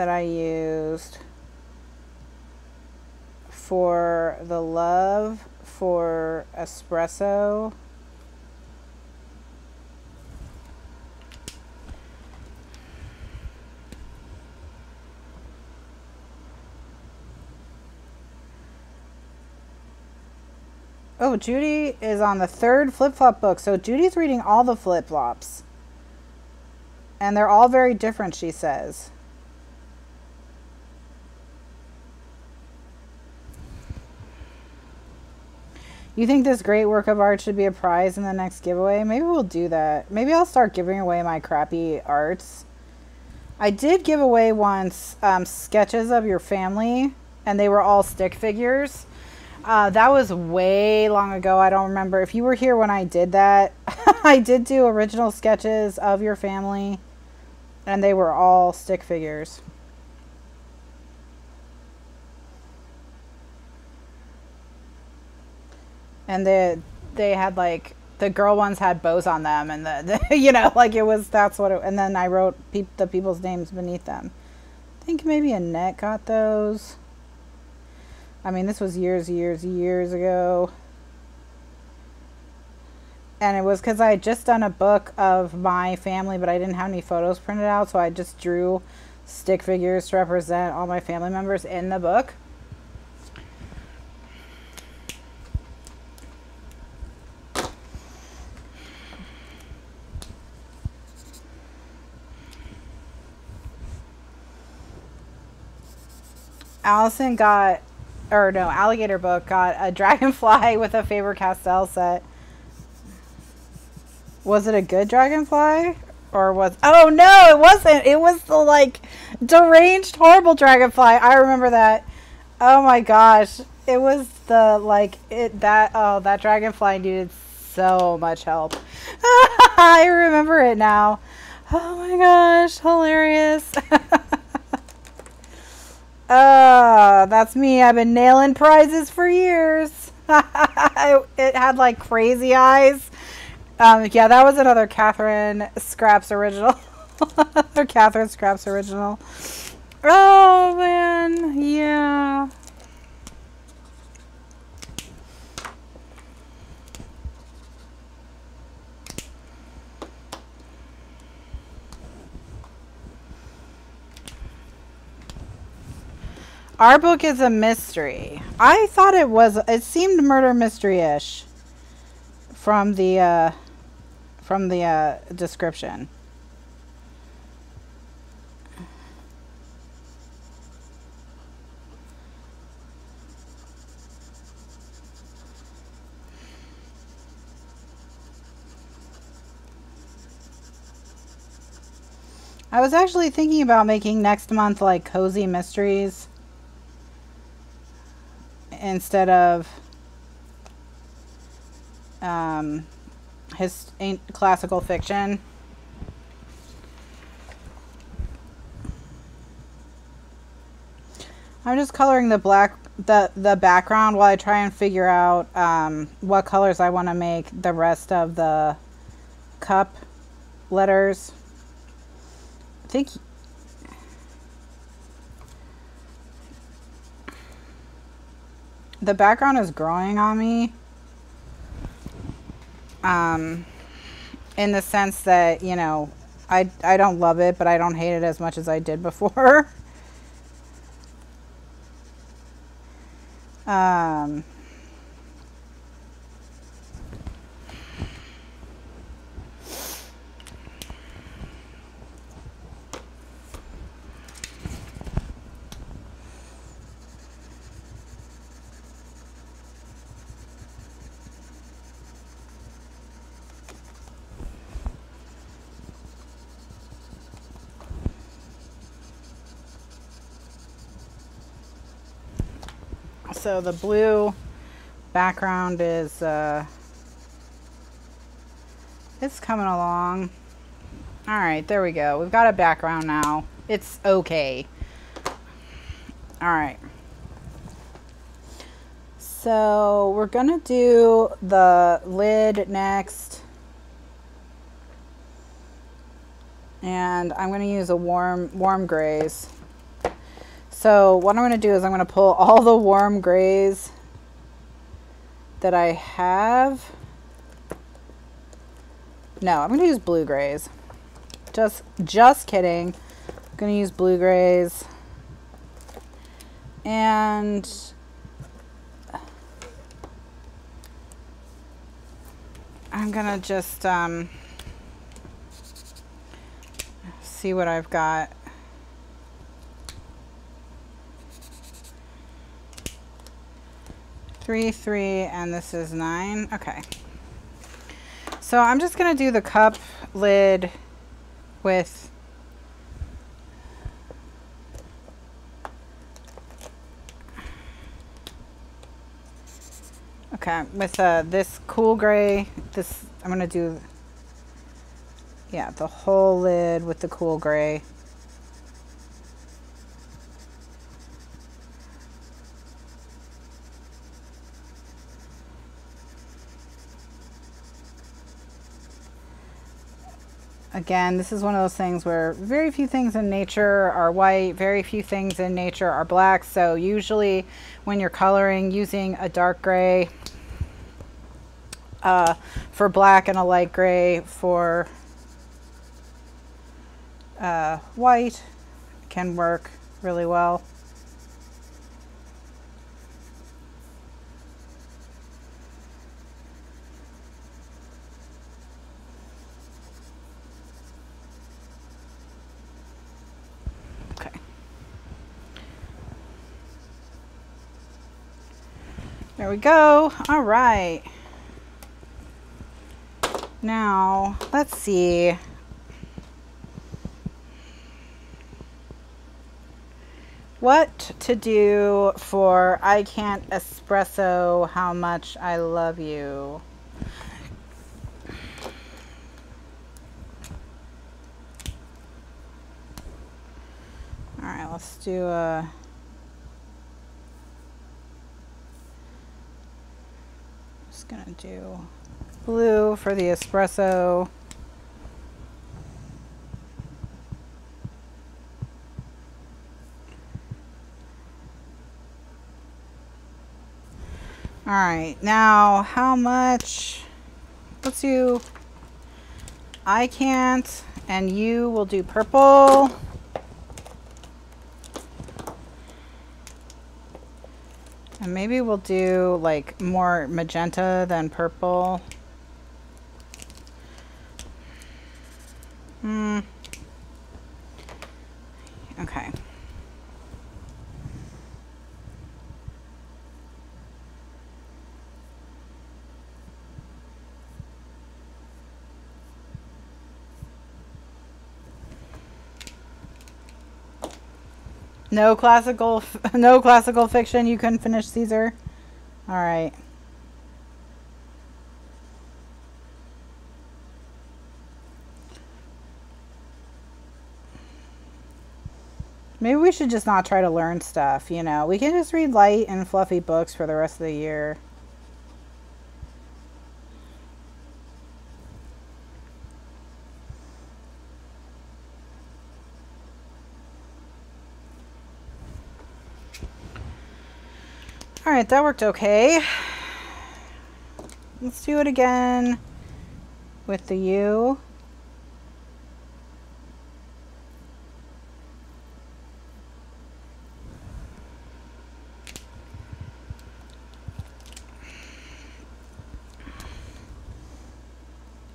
S1: that I used for the love for espresso Oh, Judy is on the third flip flop book. So Judy's reading all the flip flops. And they're all very different, she says. You think this great work of art should be a prize in the next giveaway? Maybe we'll do that. Maybe I'll start giving away my crappy arts. I did give away once um, sketches of your family, and they were all stick figures. Uh, that was way long ago. I don't remember. If you were here when I did that, I did do original sketches of your family, and they were all stick figures. And they they had like the girl ones had bows on them and the, the you know like it was that's what it, and then i wrote pe- the people's names beneath them. I think maybe annette got those. I mean this was years years years ago. And it was because i had just done a book of my family but i didn't have any photos printed out so i just drew stick figures to represent all my family members in the book Allison got, or no, Alligator Book got a dragonfly with a Faber Castell set. Was it a good dragonfly? Or was, oh no, it wasn't. It was the like deranged, horrible dragonfly. I remember that. Oh my gosh. It was the like, it, that, oh, that dragonfly needed so much help. I remember it now. Oh my gosh, hilarious. Uh, that's me. I've been nailing prizes for years. it had like crazy eyes. Um, yeah, that was another Kathryn Scraps original. or Kathryn Scraps original. Oh, man. Yeah. Our book is a mystery. I thought it was. It seemed murder mystery-ish from the uh, from the uh, description. I was actually thinking about making next month like cozy mysteries instead of um, his classical fiction. I'm just coloring the black the the background while I try and figure out um, what colors I want to make the rest of the cup letters. I think the background is growing on me. Um, in the sense that, you know, I, I don't love it, but I don't hate it as much as I did before. um, so the blue background is uh, it's coming along. All right there we go. We've got a background now. It's okay. All right. So we're gonna do the lid next. And I'm gonna use a warm warm grays so what I'm going to do is I'm going to pull all the warm grays that I have. No, I'm going to use blue grays. Just, just kidding. I'm going to use blue grays. And I'm gonna just um, see what I've got. Three, three, and this is nine. Okay. So I'm just gonna do the cup lid with Okay, with uh, this cool gray, this I'm gonna do, yeah, the whole lid with the cool gray. Again, this is one of those things where very few things in nature are white, very few things in nature are black. So usually when you're coloring using a dark gray, uh, for black and a light gray for uh, white can work really well. There we go. All right. Now, let's see. What to do for I Can't Espresso How Much I Love You. All right, let's do a. gonna do blue for the espresso. All right, now how much? Let's do, I can't, and you will do purple. And maybe we'll do like more magenta than purple. Hmm. Okay. No classical, no classical fiction. You couldn't finish Caesar. All right. Maybe we should just not try to learn stuff, you know. We can just read light and fluffy books for the rest of the year. That worked okay. Let's do it again with the U.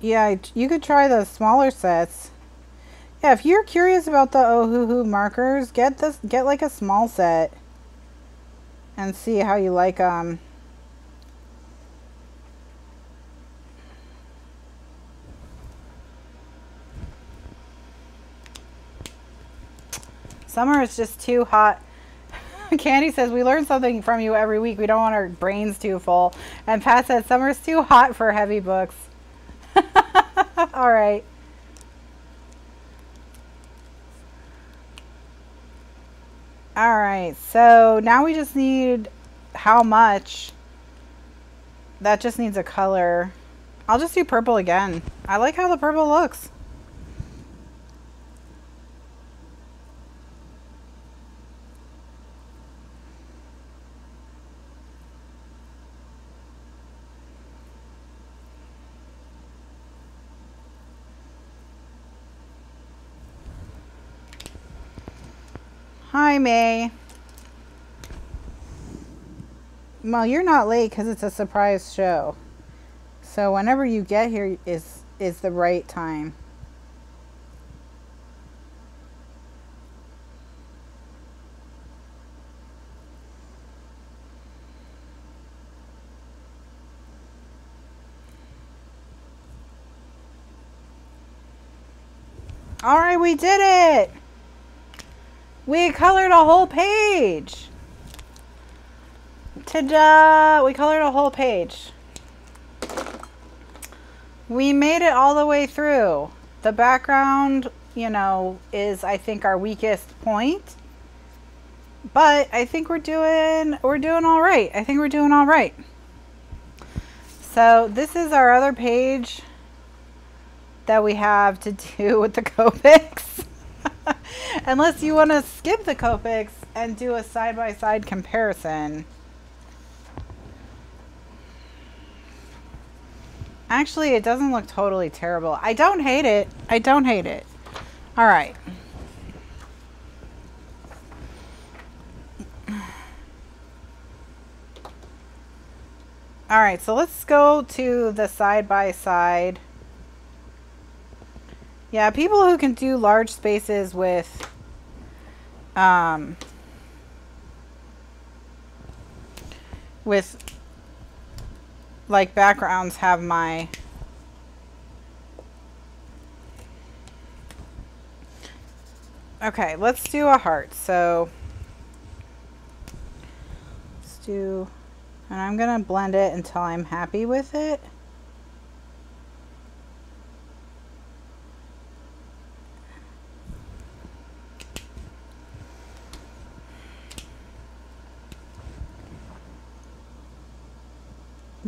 S1: Yeah, you could try the smaller sets. Yeah, if you're curious about the Ohuhu markers, get this, get like a small set and see how you like them. Summer is just too hot. Candy says, we learn something from you every week. We don't want our brains too full. And Pat says, summer's too hot for heavy books. All right. All right, so now we just need how much. That just needs a color. I'll just do purple again. I like how the purple looks. Hi, May. Well, you're not late because it's a surprise show. So whenever you get here is is the right time. All right, we did it. We colored a whole page. Ta-da! We colored a whole page. We made it all the way through. The background, you know, is I think our weakest point. But I think we're doing we're doing all right. I think we're doing all right. So this is our other page that we have to do with the Copics. Unless you want to skip the Copics and do a side-by-side -side comparison. Actually, it doesn't look totally terrible. I don't hate it. I don't hate it. All right. All right, so let's go to the side-by-side. -side. Yeah, people who can do large spaces with um, with like backgrounds have my okay let's do a heart so let's do and I'm gonna blend it until I'm happy with it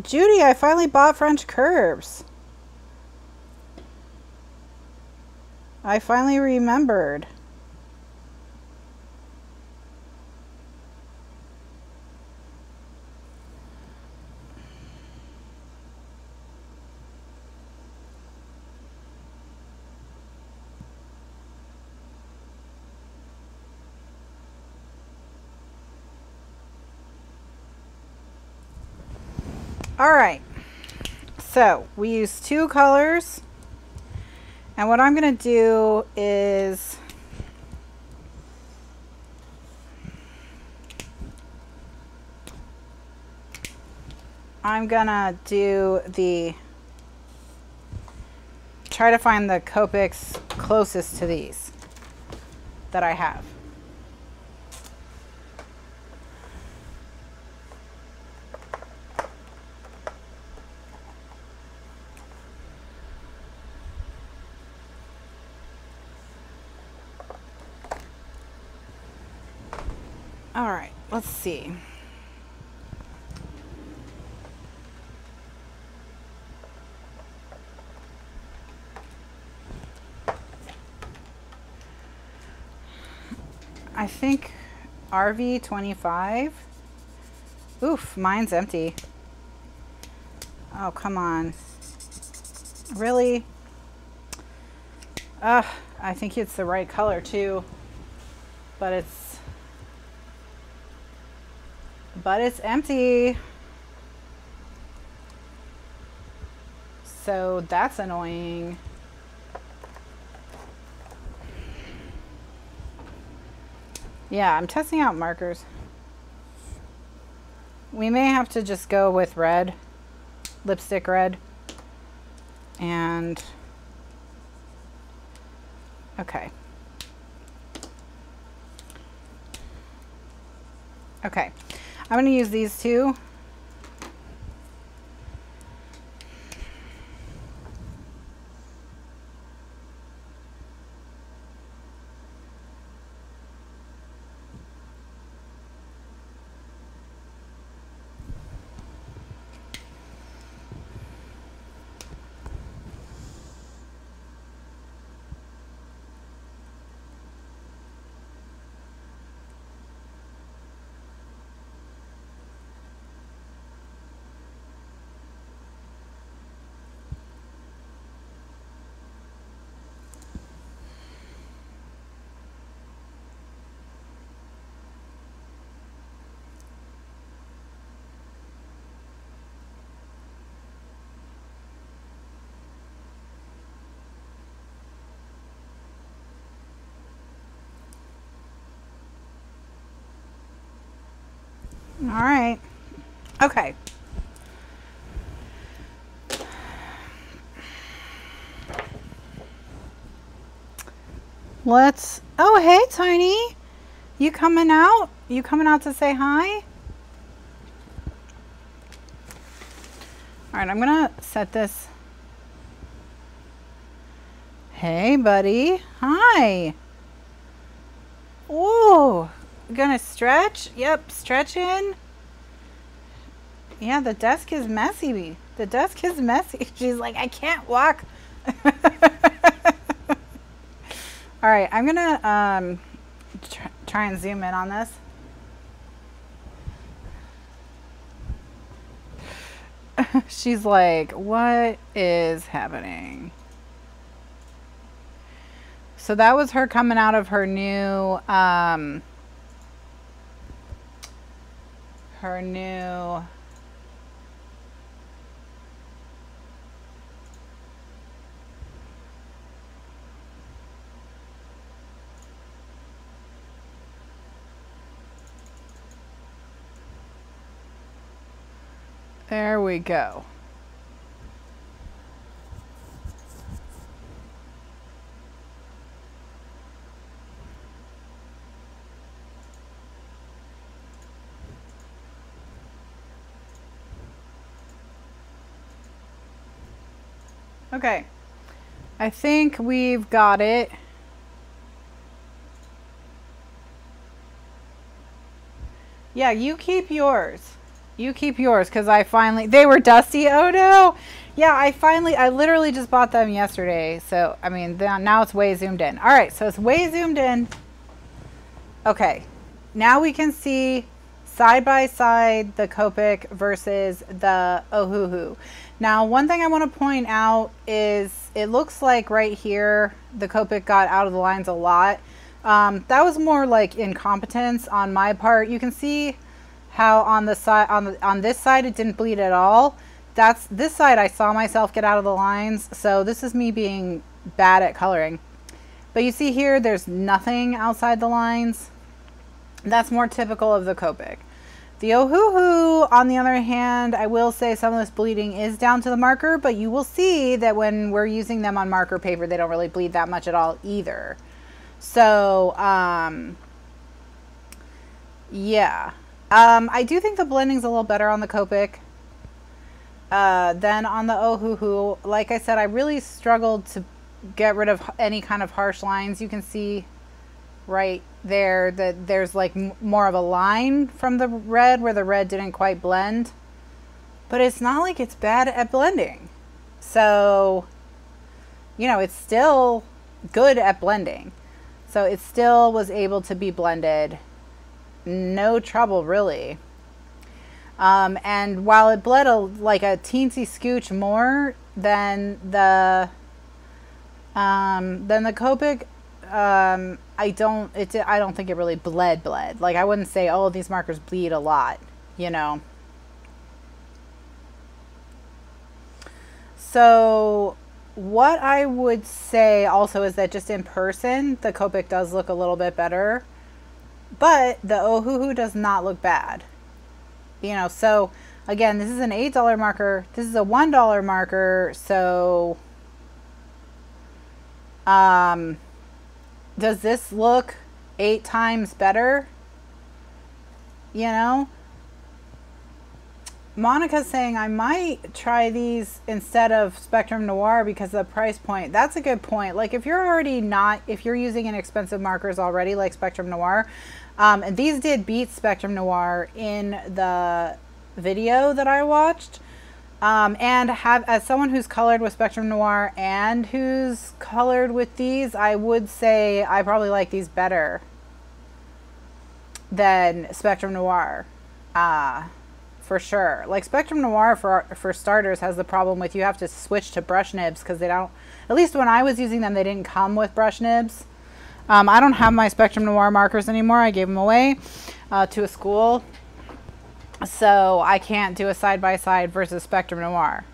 S1: Judy, I finally bought French curves. I finally remembered. All right. So we use two colors. And what I'm going to do is I'm going to do the try to find the Copics closest to these that I have. All right, let's see. I think RV25. Oof, mine's empty. Oh, come on. Really? Uh, I think it's the right color too, but it's but it's empty. So that's annoying. Yeah, I'm testing out markers. We may have to just go with red, lipstick red. And, okay. Okay. I'm going to use these two. All right. Okay. Let's. Oh, hey, Tiny. You coming out? You coming out to say hi? All right, I'm gonna set this. Hey, buddy. Hi. Whoa. Gonna stretch? Yep, stretching. Yeah, the desk is messy. The desk is messy. She's like, I can't walk. All right, I'm gonna um, try, try and zoom in on this. She's like, what is happening? So that was her coming out of her new, um, her new There we go. Okay. I think we've got it. Yeah, you keep yours. You keep yours because I finally, they were dusty. Oh no. Yeah, I finally, I literally just bought them yesterday. So, I mean, now it's way zoomed in. All right, so it's way zoomed in. Okay, now we can see side by side the Copic versus the Ohuhu. Now, one thing I want to point out is it looks like right here, the Copic got out of the lines a lot. Um, that was more like incompetence on my part. You can see how on the side on the on this side it didn't bleed at all. That's this side I saw myself get out of the lines. So this is me being bad at coloring. But you see here there's nothing outside the lines. That's more typical of the Copic. The Ohuhu, on the other hand, I will say some of this bleeding is down to the marker, but you will see that when we're using them on marker paper, they don't really bleed that much at all either. So, um, yeah. Um, I do think the blending's a little better on the Copic uh, than on the Ohuhu. Like I said, I really struggled to get rid of any kind of harsh lines. You can see right there that there's like more of a line from the red where the red didn't quite blend. But it's not like it's bad at blending. So, you know, it's still good at blending. So it still was able to be blended no trouble really. Um, and while it bled a, like a teensy scooch more than the um, than the Copic, um, I don't it I don't think it really bled bled. Like I wouldn't say oh these markers bleed a lot, you know. So what I would say also is that just in person, the Copic does look a little bit better. But the Ohuhu does not look bad. You know, so again, this is an $8 marker. This is a $1 marker. So, um, does this look eight times better? You know? Monica's saying I might try these instead of Spectrum Noir because of the price point. That's a good point. Like if you're already not, if you're using inexpensive markers already like Spectrum Noir, um, and these did beat Spectrum Noir in the video that I watched. Um, and have as someone who's colored with Spectrum Noir and who's colored with these, I would say I probably like these better than Spectrum Noir. Uh, for sure. Like Spectrum Noir for for starters has the problem with you have to switch to brush nibs because they don't. At least when I was using them, they didn't come with brush nibs. Um, I don't have my Spectrum Noir markers anymore. I gave them away uh, to a school, so I can't do a side by side versus Spectrum Noir.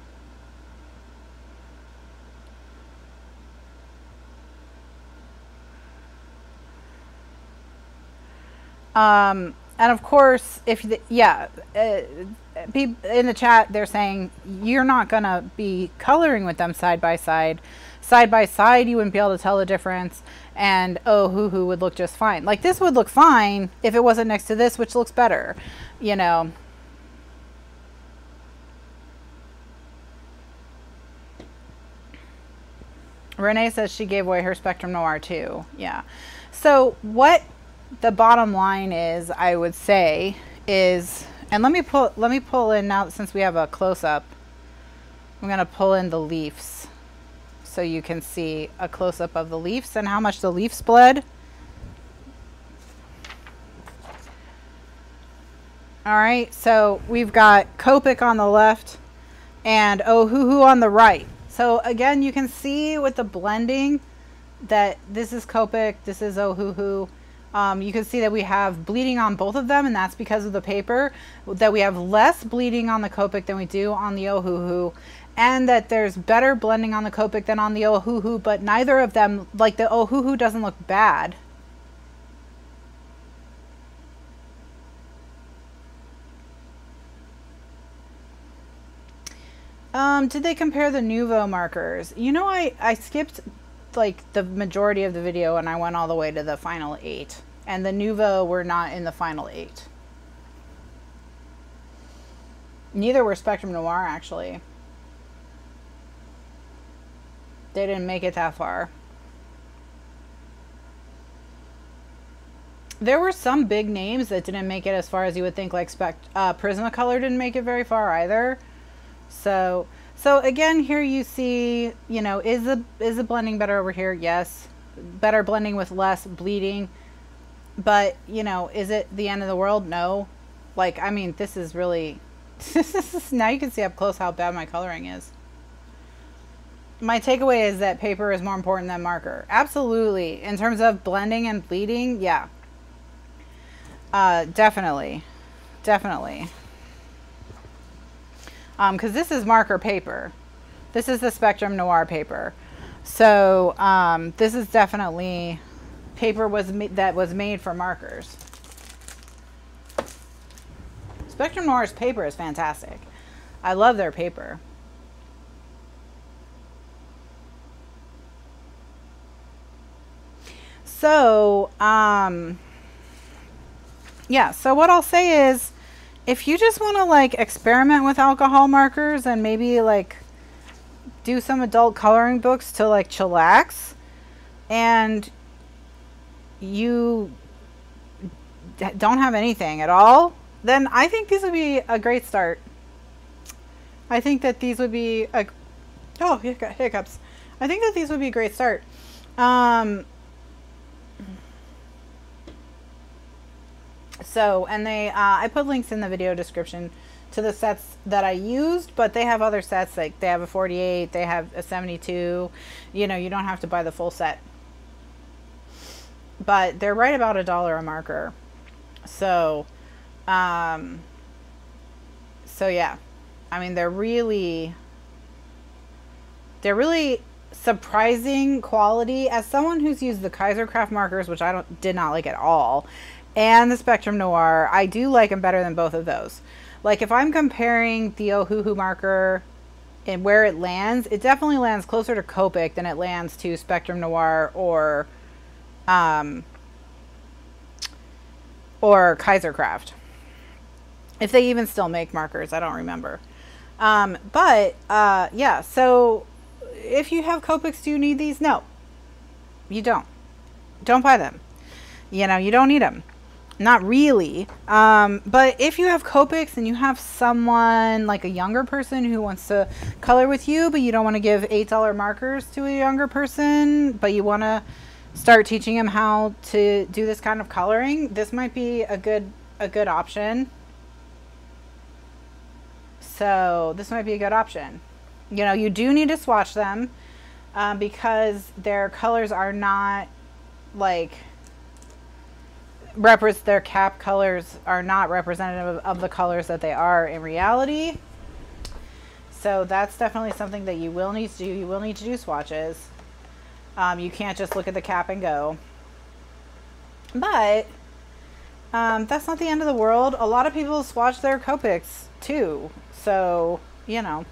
S1: Um, and of course, if the, yeah, uh, in the chat they're saying you're not gonna be coloring with them side by side. Side by side, you wouldn't be able to tell the difference. And oh, hoo hoo would look just fine. Like this would look fine if it wasn't next to this, which looks better. You know. Renee says she gave away her Spectrum Noir too. Yeah. So what the bottom line is, I would say, is and let me pull let me pull in now since we have a close up. I'm gonna pull in the leaves so you can see a close up of the leaves and how much the leaves bled. All right, so we've got Copic on the left and Ohuhu on the right. So again, you can see with the blending that this is Copic, this is Ohuhu. Um, you can see that we have bleeding on both of them, and that's because of the paper, that we have less bleeding on the Copic than we do on the Ohuhu, and that there's better blending on the Copic than on the Ohuhu, but neither of them, like the Ohuhu doesn't look bad. Um, did they compare the Nuvo markers? You know, I, I skipped like the majority of the video and I went all the way to the final eight. And the Nuvo were not in the final eight. Neither were Spectrum Noir, actually. They didn't make it that far. There were some big names that didn't make it as far as you would think, like Spect uh, Prismacolor didn't make it very far either. So, so again, here you see, you know, is the, is the blending better over here? Yes. Better blending with less bleeding. But, you know, is it the end of the world? No. Like, I mean, this is really, now you can see up close how bad my coloring is. My takeaway is that paper is more important than marker. Absolutely. In terms of blending and bleeding, yeah. Uh, definitely. Definitely because um, this is marker paper. This is the Spectrum Noir paper. So um, this is definitely paper was that was made for markers. Spectrum Noir's paper is fantastic. I love their paper. So, um, yeah, so what I'll say is if you just want to like experiment with alcohol markers and maybe like do some adult coloring books to like chillax and you don't have anything at all, then I think these would be a great start. I think that these would be a oh hiccups. I think that these would be a great start. Um, So, and they, uh, I put links in the video description to the sets that I used, but they have other sets like they have a 48, they have a 72. You know, you don't have to buy the full set. But they're right about a dollar a marker. So, um, so yeah. I mean, they're really, they're really surprising quality. As someone who's used the Kaisercraft markers, which I don't did not like at all, and the Spectrum Noir. I do like them better than both of those. Like if I'm comparing the Ohuhu marker and where it lands, it definitely lands closer to Copic than it lands to Spectrum Noir or um, or Kaisercraft. If they even still make markers, I don't remember. Um, but uh, yeah, so if you have Copics, do you need these? No, you don't. Don't buy them. You know, you don't need them. Not really. Um, but if you have Copics and you have someone like a younger person who wants to color with you, but you don't want to give $8 markers to a younger person, but you want to start teaching them how to do this kind of coloring, this might be a good a good option. So this might be a good option. You know, you do need to swatch them um, because their colors are not like their cap colors are not representative of, of the colors that they are in reality. So that's definitely something that you will need to do. You will need to do swatches. Um, you can't just look at the cap and go. But Um, that's not the end of the world. A lot of people swatch their Copics too. So, you know.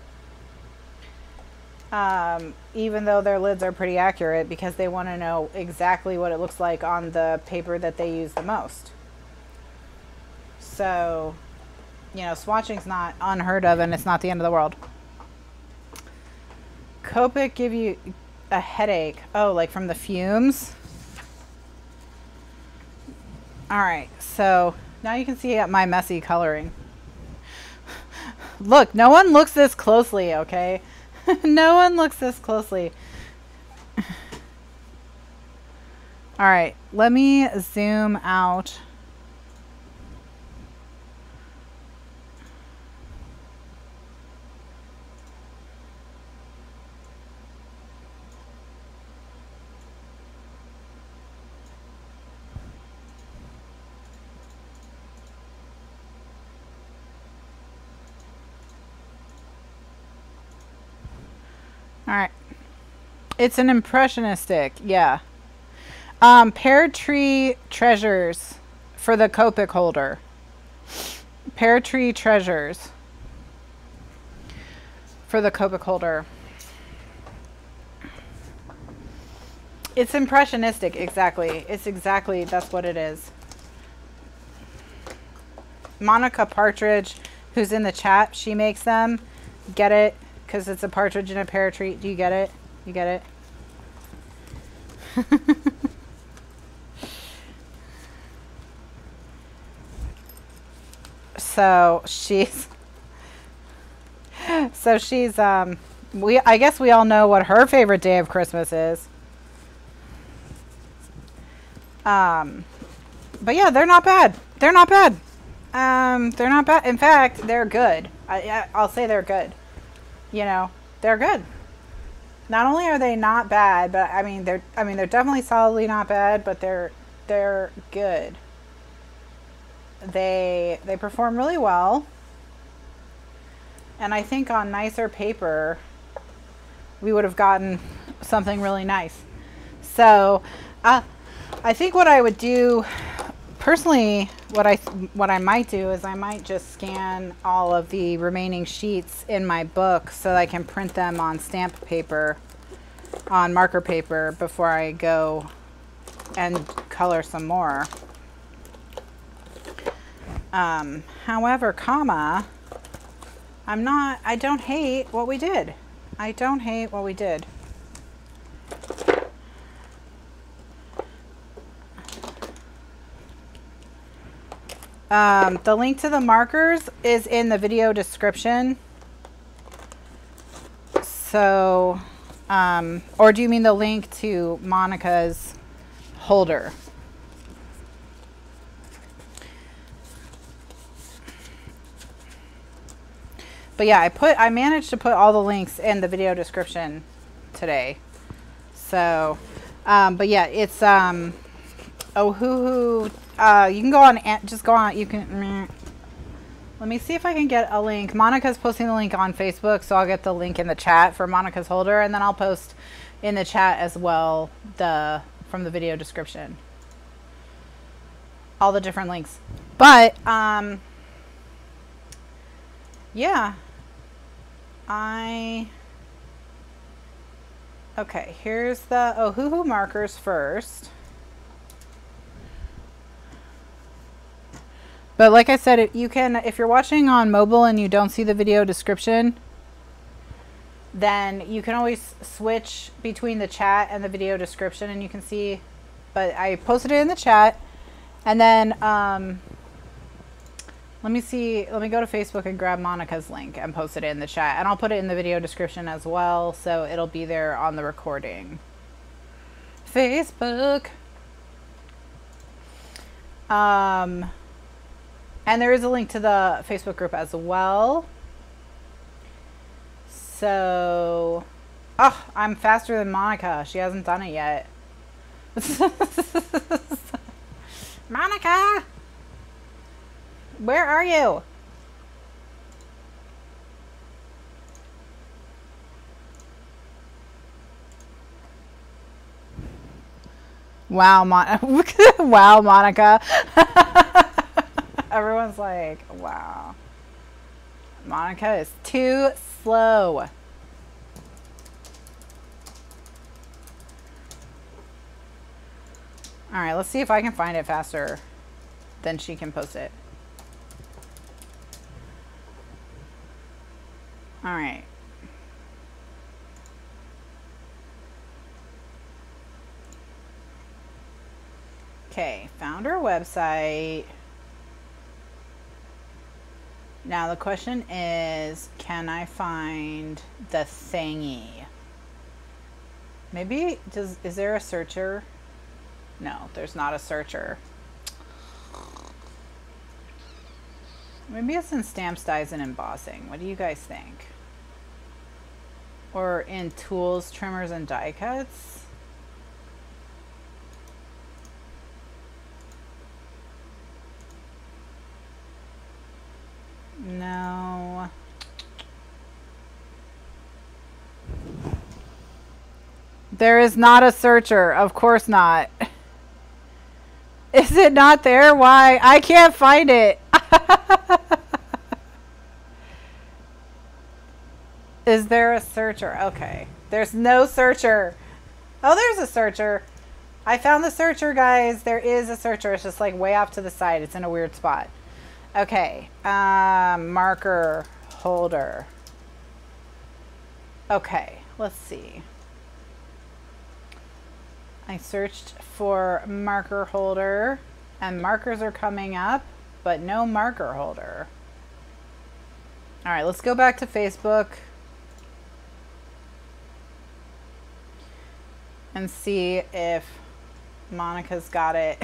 S1: Um, even though their lids are pretty accurate because they want to know exactly what it looks like on the paper that they use the most. So, you know, swatching's not unheard of and it's not the end of the world. Copic give you a headache. Oh, like from the fumes? All right, so now you can see my messy coloring. Look, no one looks this closely, okay? no one looks this closely. All right, let me zoom out. All right. It's an impressionistic, yeah. Um, Pear Tree Treasures for the Copic holder. Pear Tree Treasures for the Copic holder. It's impressionistic, exactly. It's exactly, that's what it is. Monica Partridge, who's in the chat, she makes them. Get it? Because it's a partridge in a pear tree. Do you get it? You get it? so she's so she's um we I guess we all know what her favorite day of Christmas is. Um but yeah, they're not bad. They're not bad. Um they're not bad. In fact, they're good. I I'll say they're good you know, they're good. Not only are they not bad, but I mean they're I mean they're definitely solidly not bad, but they're they're good. They they perform really well. And I think on nicer paper we would have gotten something really nice. So, uh, I think what I would do personally, what I what I might do is I might just scan all of the remaining sheets in my book so I can print them on stamp paper, on marker paper before I go and color some more. Um, however, comma, I'm not, I don't hate what we did. I don't hate what we did. Um, the link to the markers is in the video description. So, um, or do you mean the link to Monica's holder? But yeah, I put, I managed to put all the links in the video description today. So, um, but yeah, it's, um, Ohuhu uh, you can go on, just go on, you can, let me see if I can get a link. Monica's posting the link on Facebook, so I'll get the link in the chat for Monica's holder, and then I'll post in the chat as well the from the video description. All the different links. But, um, yeah. I, okay, here's the Ohuhu markers first. But like I said, you can, if you're watching on mobile and you don't see the video description, then you can always switch between the chat and the video description and you can see, but I posted it in the chat. And then, um, let me see, let me go to Facebook and grab Monica's link and post it in the chat. And I'll put it in the video description as well, so it'll be there on the recording. Facebook. Um, and there is a link to the Facebook group as well. So, oh, I'm faster than Monica. She hasn't done it yet. Monica! Where are you? Wow, Mon wow, Monica. like, wow. Monica is too slow. All right, let's see if I can find it faster than she can post it. All right. Okay, found her website. Now the question is, can I find the thingy? Maybe, does, is there a searcher? No, there's not a searcher. Maybe it's in stamps, dies, and embossing. What do you guys think? Or in tools, trimmers, and die cuts? No. There is not a searcher. Of course not. Is it not there? Why? I can't find it. Is there a searcher? Okay. There's no searcher. Oh, there's a searcher. I found the searcher, guys. There is a searcher. It's just like way off to the side. It's in a weird spot. Okay. Um, marker holder. Okay. Let's see. I searched for marker holder and markers are coming up, but no marker holder. All right, let's go back to Facebook. and see if Monica's got it.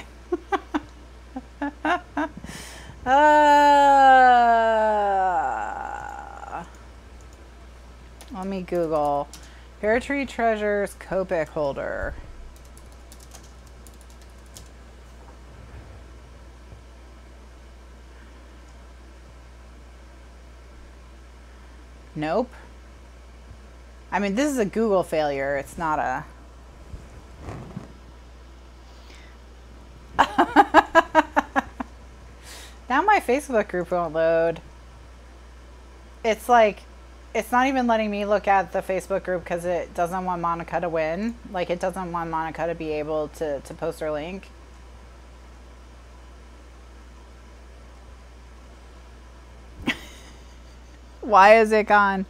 S1: uh, let me Google Pear Tree Treasures Copic holder. Nope. I mean, this is a Google failure. It's not a now my Facebook group won't load. It's like, it's not even letting me look at the Facebook group because it doesn't want Monica to win. Like, it doesn't want Monica to be able to, to post her link. Why is it gone?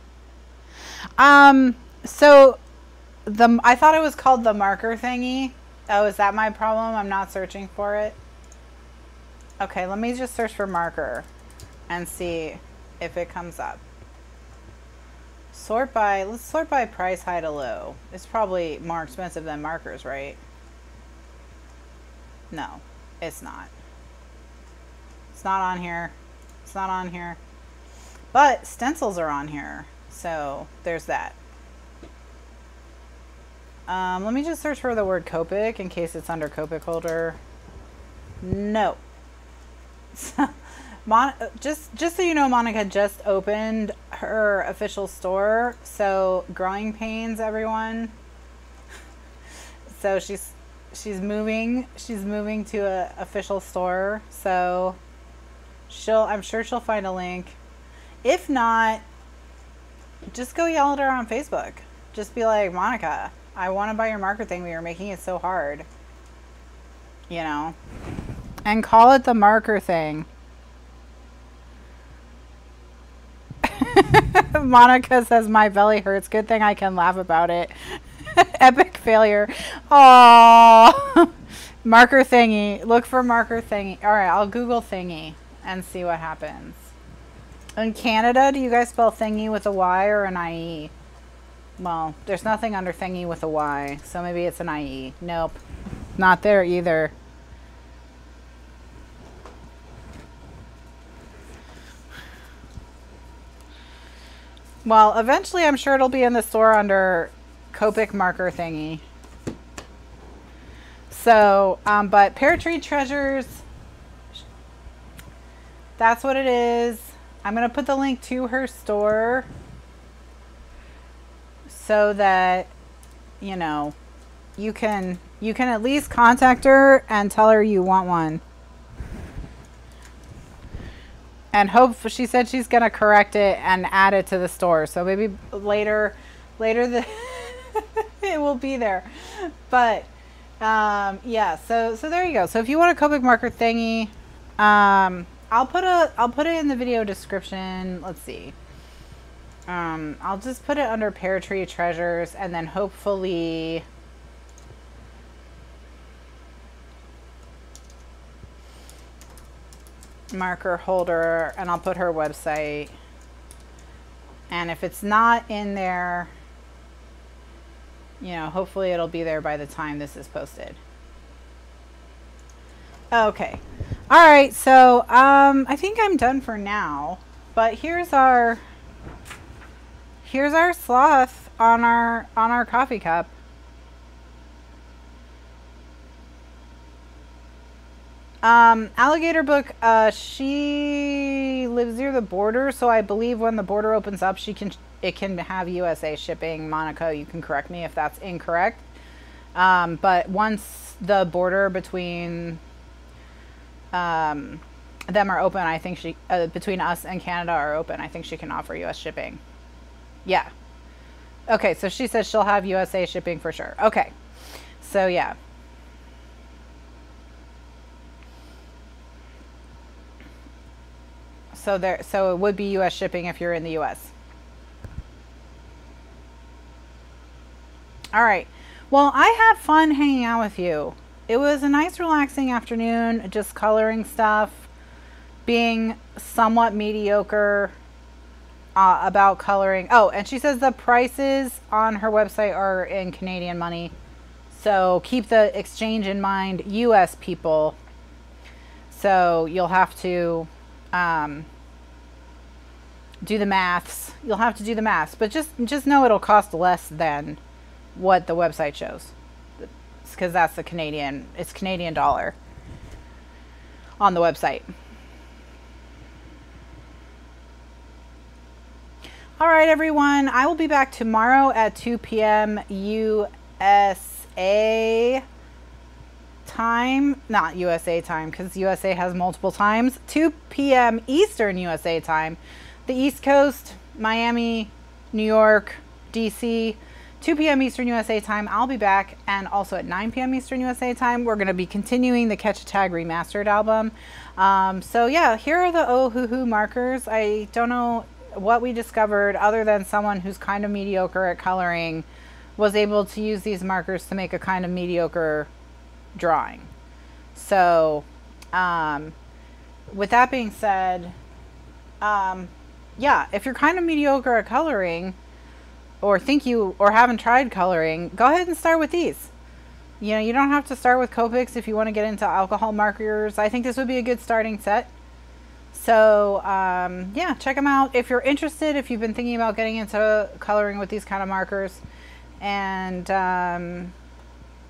S1: Um, so the I thought it was called the marker thingy. Oh, is that my problem? I'm not searching for it. Okay, let me just search for marker and see if it comes up. Sort by, let's sort by price high to low. It's probably more expensive than markers, right? No, it's not. It's not on here. It's not on here. But stencils are on here. So there's that. Um, let me just search for the word Copic in case it's under Copic holder. No. Mon just just so you know, Monica just opened her official store. So growing pains, everyone. so she's she's moving. She's moving to a official store. So she'll I'm sure she'll find a link. If not, just go yell at her on Facebook. Just be like, Monica, I want to buy your marker thing, but you're making it so hard. You know? And call it the marker thing. Monica says, My belly hurts. Good thing I can laugh about it. Epic failure. Aww. marker thingy. Look for marker thingy. All right, I'll Google thingy and see what happens. In Canada, do you guys spell thingy with a Y or an IE? Well, there's nothing under thingy with a Y, so maybe it's an IE. Nope. Not there either. Well, eventually I'm sure it'll be in the store under Copic marker thingy. So, um, but Pear Tree Treasures, that's what it is. I'm going to put the link to her store so that you know you can you can at least contact her and tell her you want one and hope she said she's gonna correct it and add it to the store. So maybe later, later the it will be there. But um, yeah, so so there you go. So if you want a Copic marker thingy, um, I'll put a I'll put it in the video description. Let's see. Um, I'll just put it under Pear Tree Treasures and then hopefully marker holder and I'll put her website. And if it's not in there, you know, hopefully it'll be there by the time this is posted. Okay. All right. So um, I think I'm done for now. But here's our here's our sloth on our on our coffee cup. Um, Alligator Book, uh, she lives near the border, so I believe when the border opens up, she can it can have USA shipping. Monica, you can correct me if that's incorrect. Um, but once the border between um, them are open, I think she uh, between us and Canada are open. I think she can offer U.S. shipping. Yeah. Okay, so she says she'll have USA shipping for sure. Okay, so yeah. So there, so it would be U.S. shipping if you're in the U.S. All right. Well, I had fun hanging out with you. It was a nice, relaxing afternoon, just coloring stuff, being somewhat mediocre uh, about coloring. Oh, and she says the prices on her website are in Canadian money. So keep the exchange in mind, U.S. people. So you'll have to um, do the maths. You'll have to do the maths, but just just know it'll cost less than what the website shows, because that's the Canadian. It's Canadian dollar on the website. All right, everyone. I will be back tomorrow at 2 p.m. USA time. Not USA time because USA has multiple times. 2 p.m. Eastern USA time the East Coast, Miami, New York, DC, 2 p.m. Eastern USA time. I'll be back. And also at 9 p.m. Eastern USA time, we're going to be continuing the Catch a Tag Remastered album. Um, so, yeah, here are the Oh Hoo Hoo markers. I don't know what we discovered other than someone who's kind of mediocre at coloring was able to use these markers to make a kind of mediocre drawing. So, um, with that being said, um, yeah, if you're kind of mediocre at coloring or think you or haven't tried coloring, go ahead and start with these. You know, you don't have to start with Copics if you want to get into alcohol markers. I think this would be a good starting set. So, um, yeah, check them out if you're interested, if you've been thinking about getting into coloring with these kind of markers. And, um,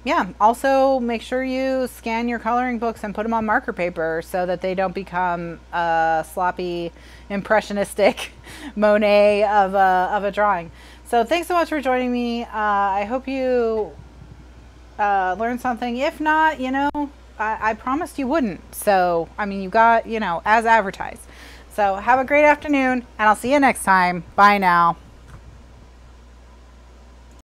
S1: yeah, also make sure you scan your coloring books and put them on marker paper so that they don't become a sloppy, impressionistic Monet of a, of a drawing. So thanks so much for joining me. Uh, I hope you uh, learned something. If not, you know, I, I promised you wouldn't. So, I mean, you got, you know, as advertised. So have a great afternoon, and I'll see you next time. Bye now.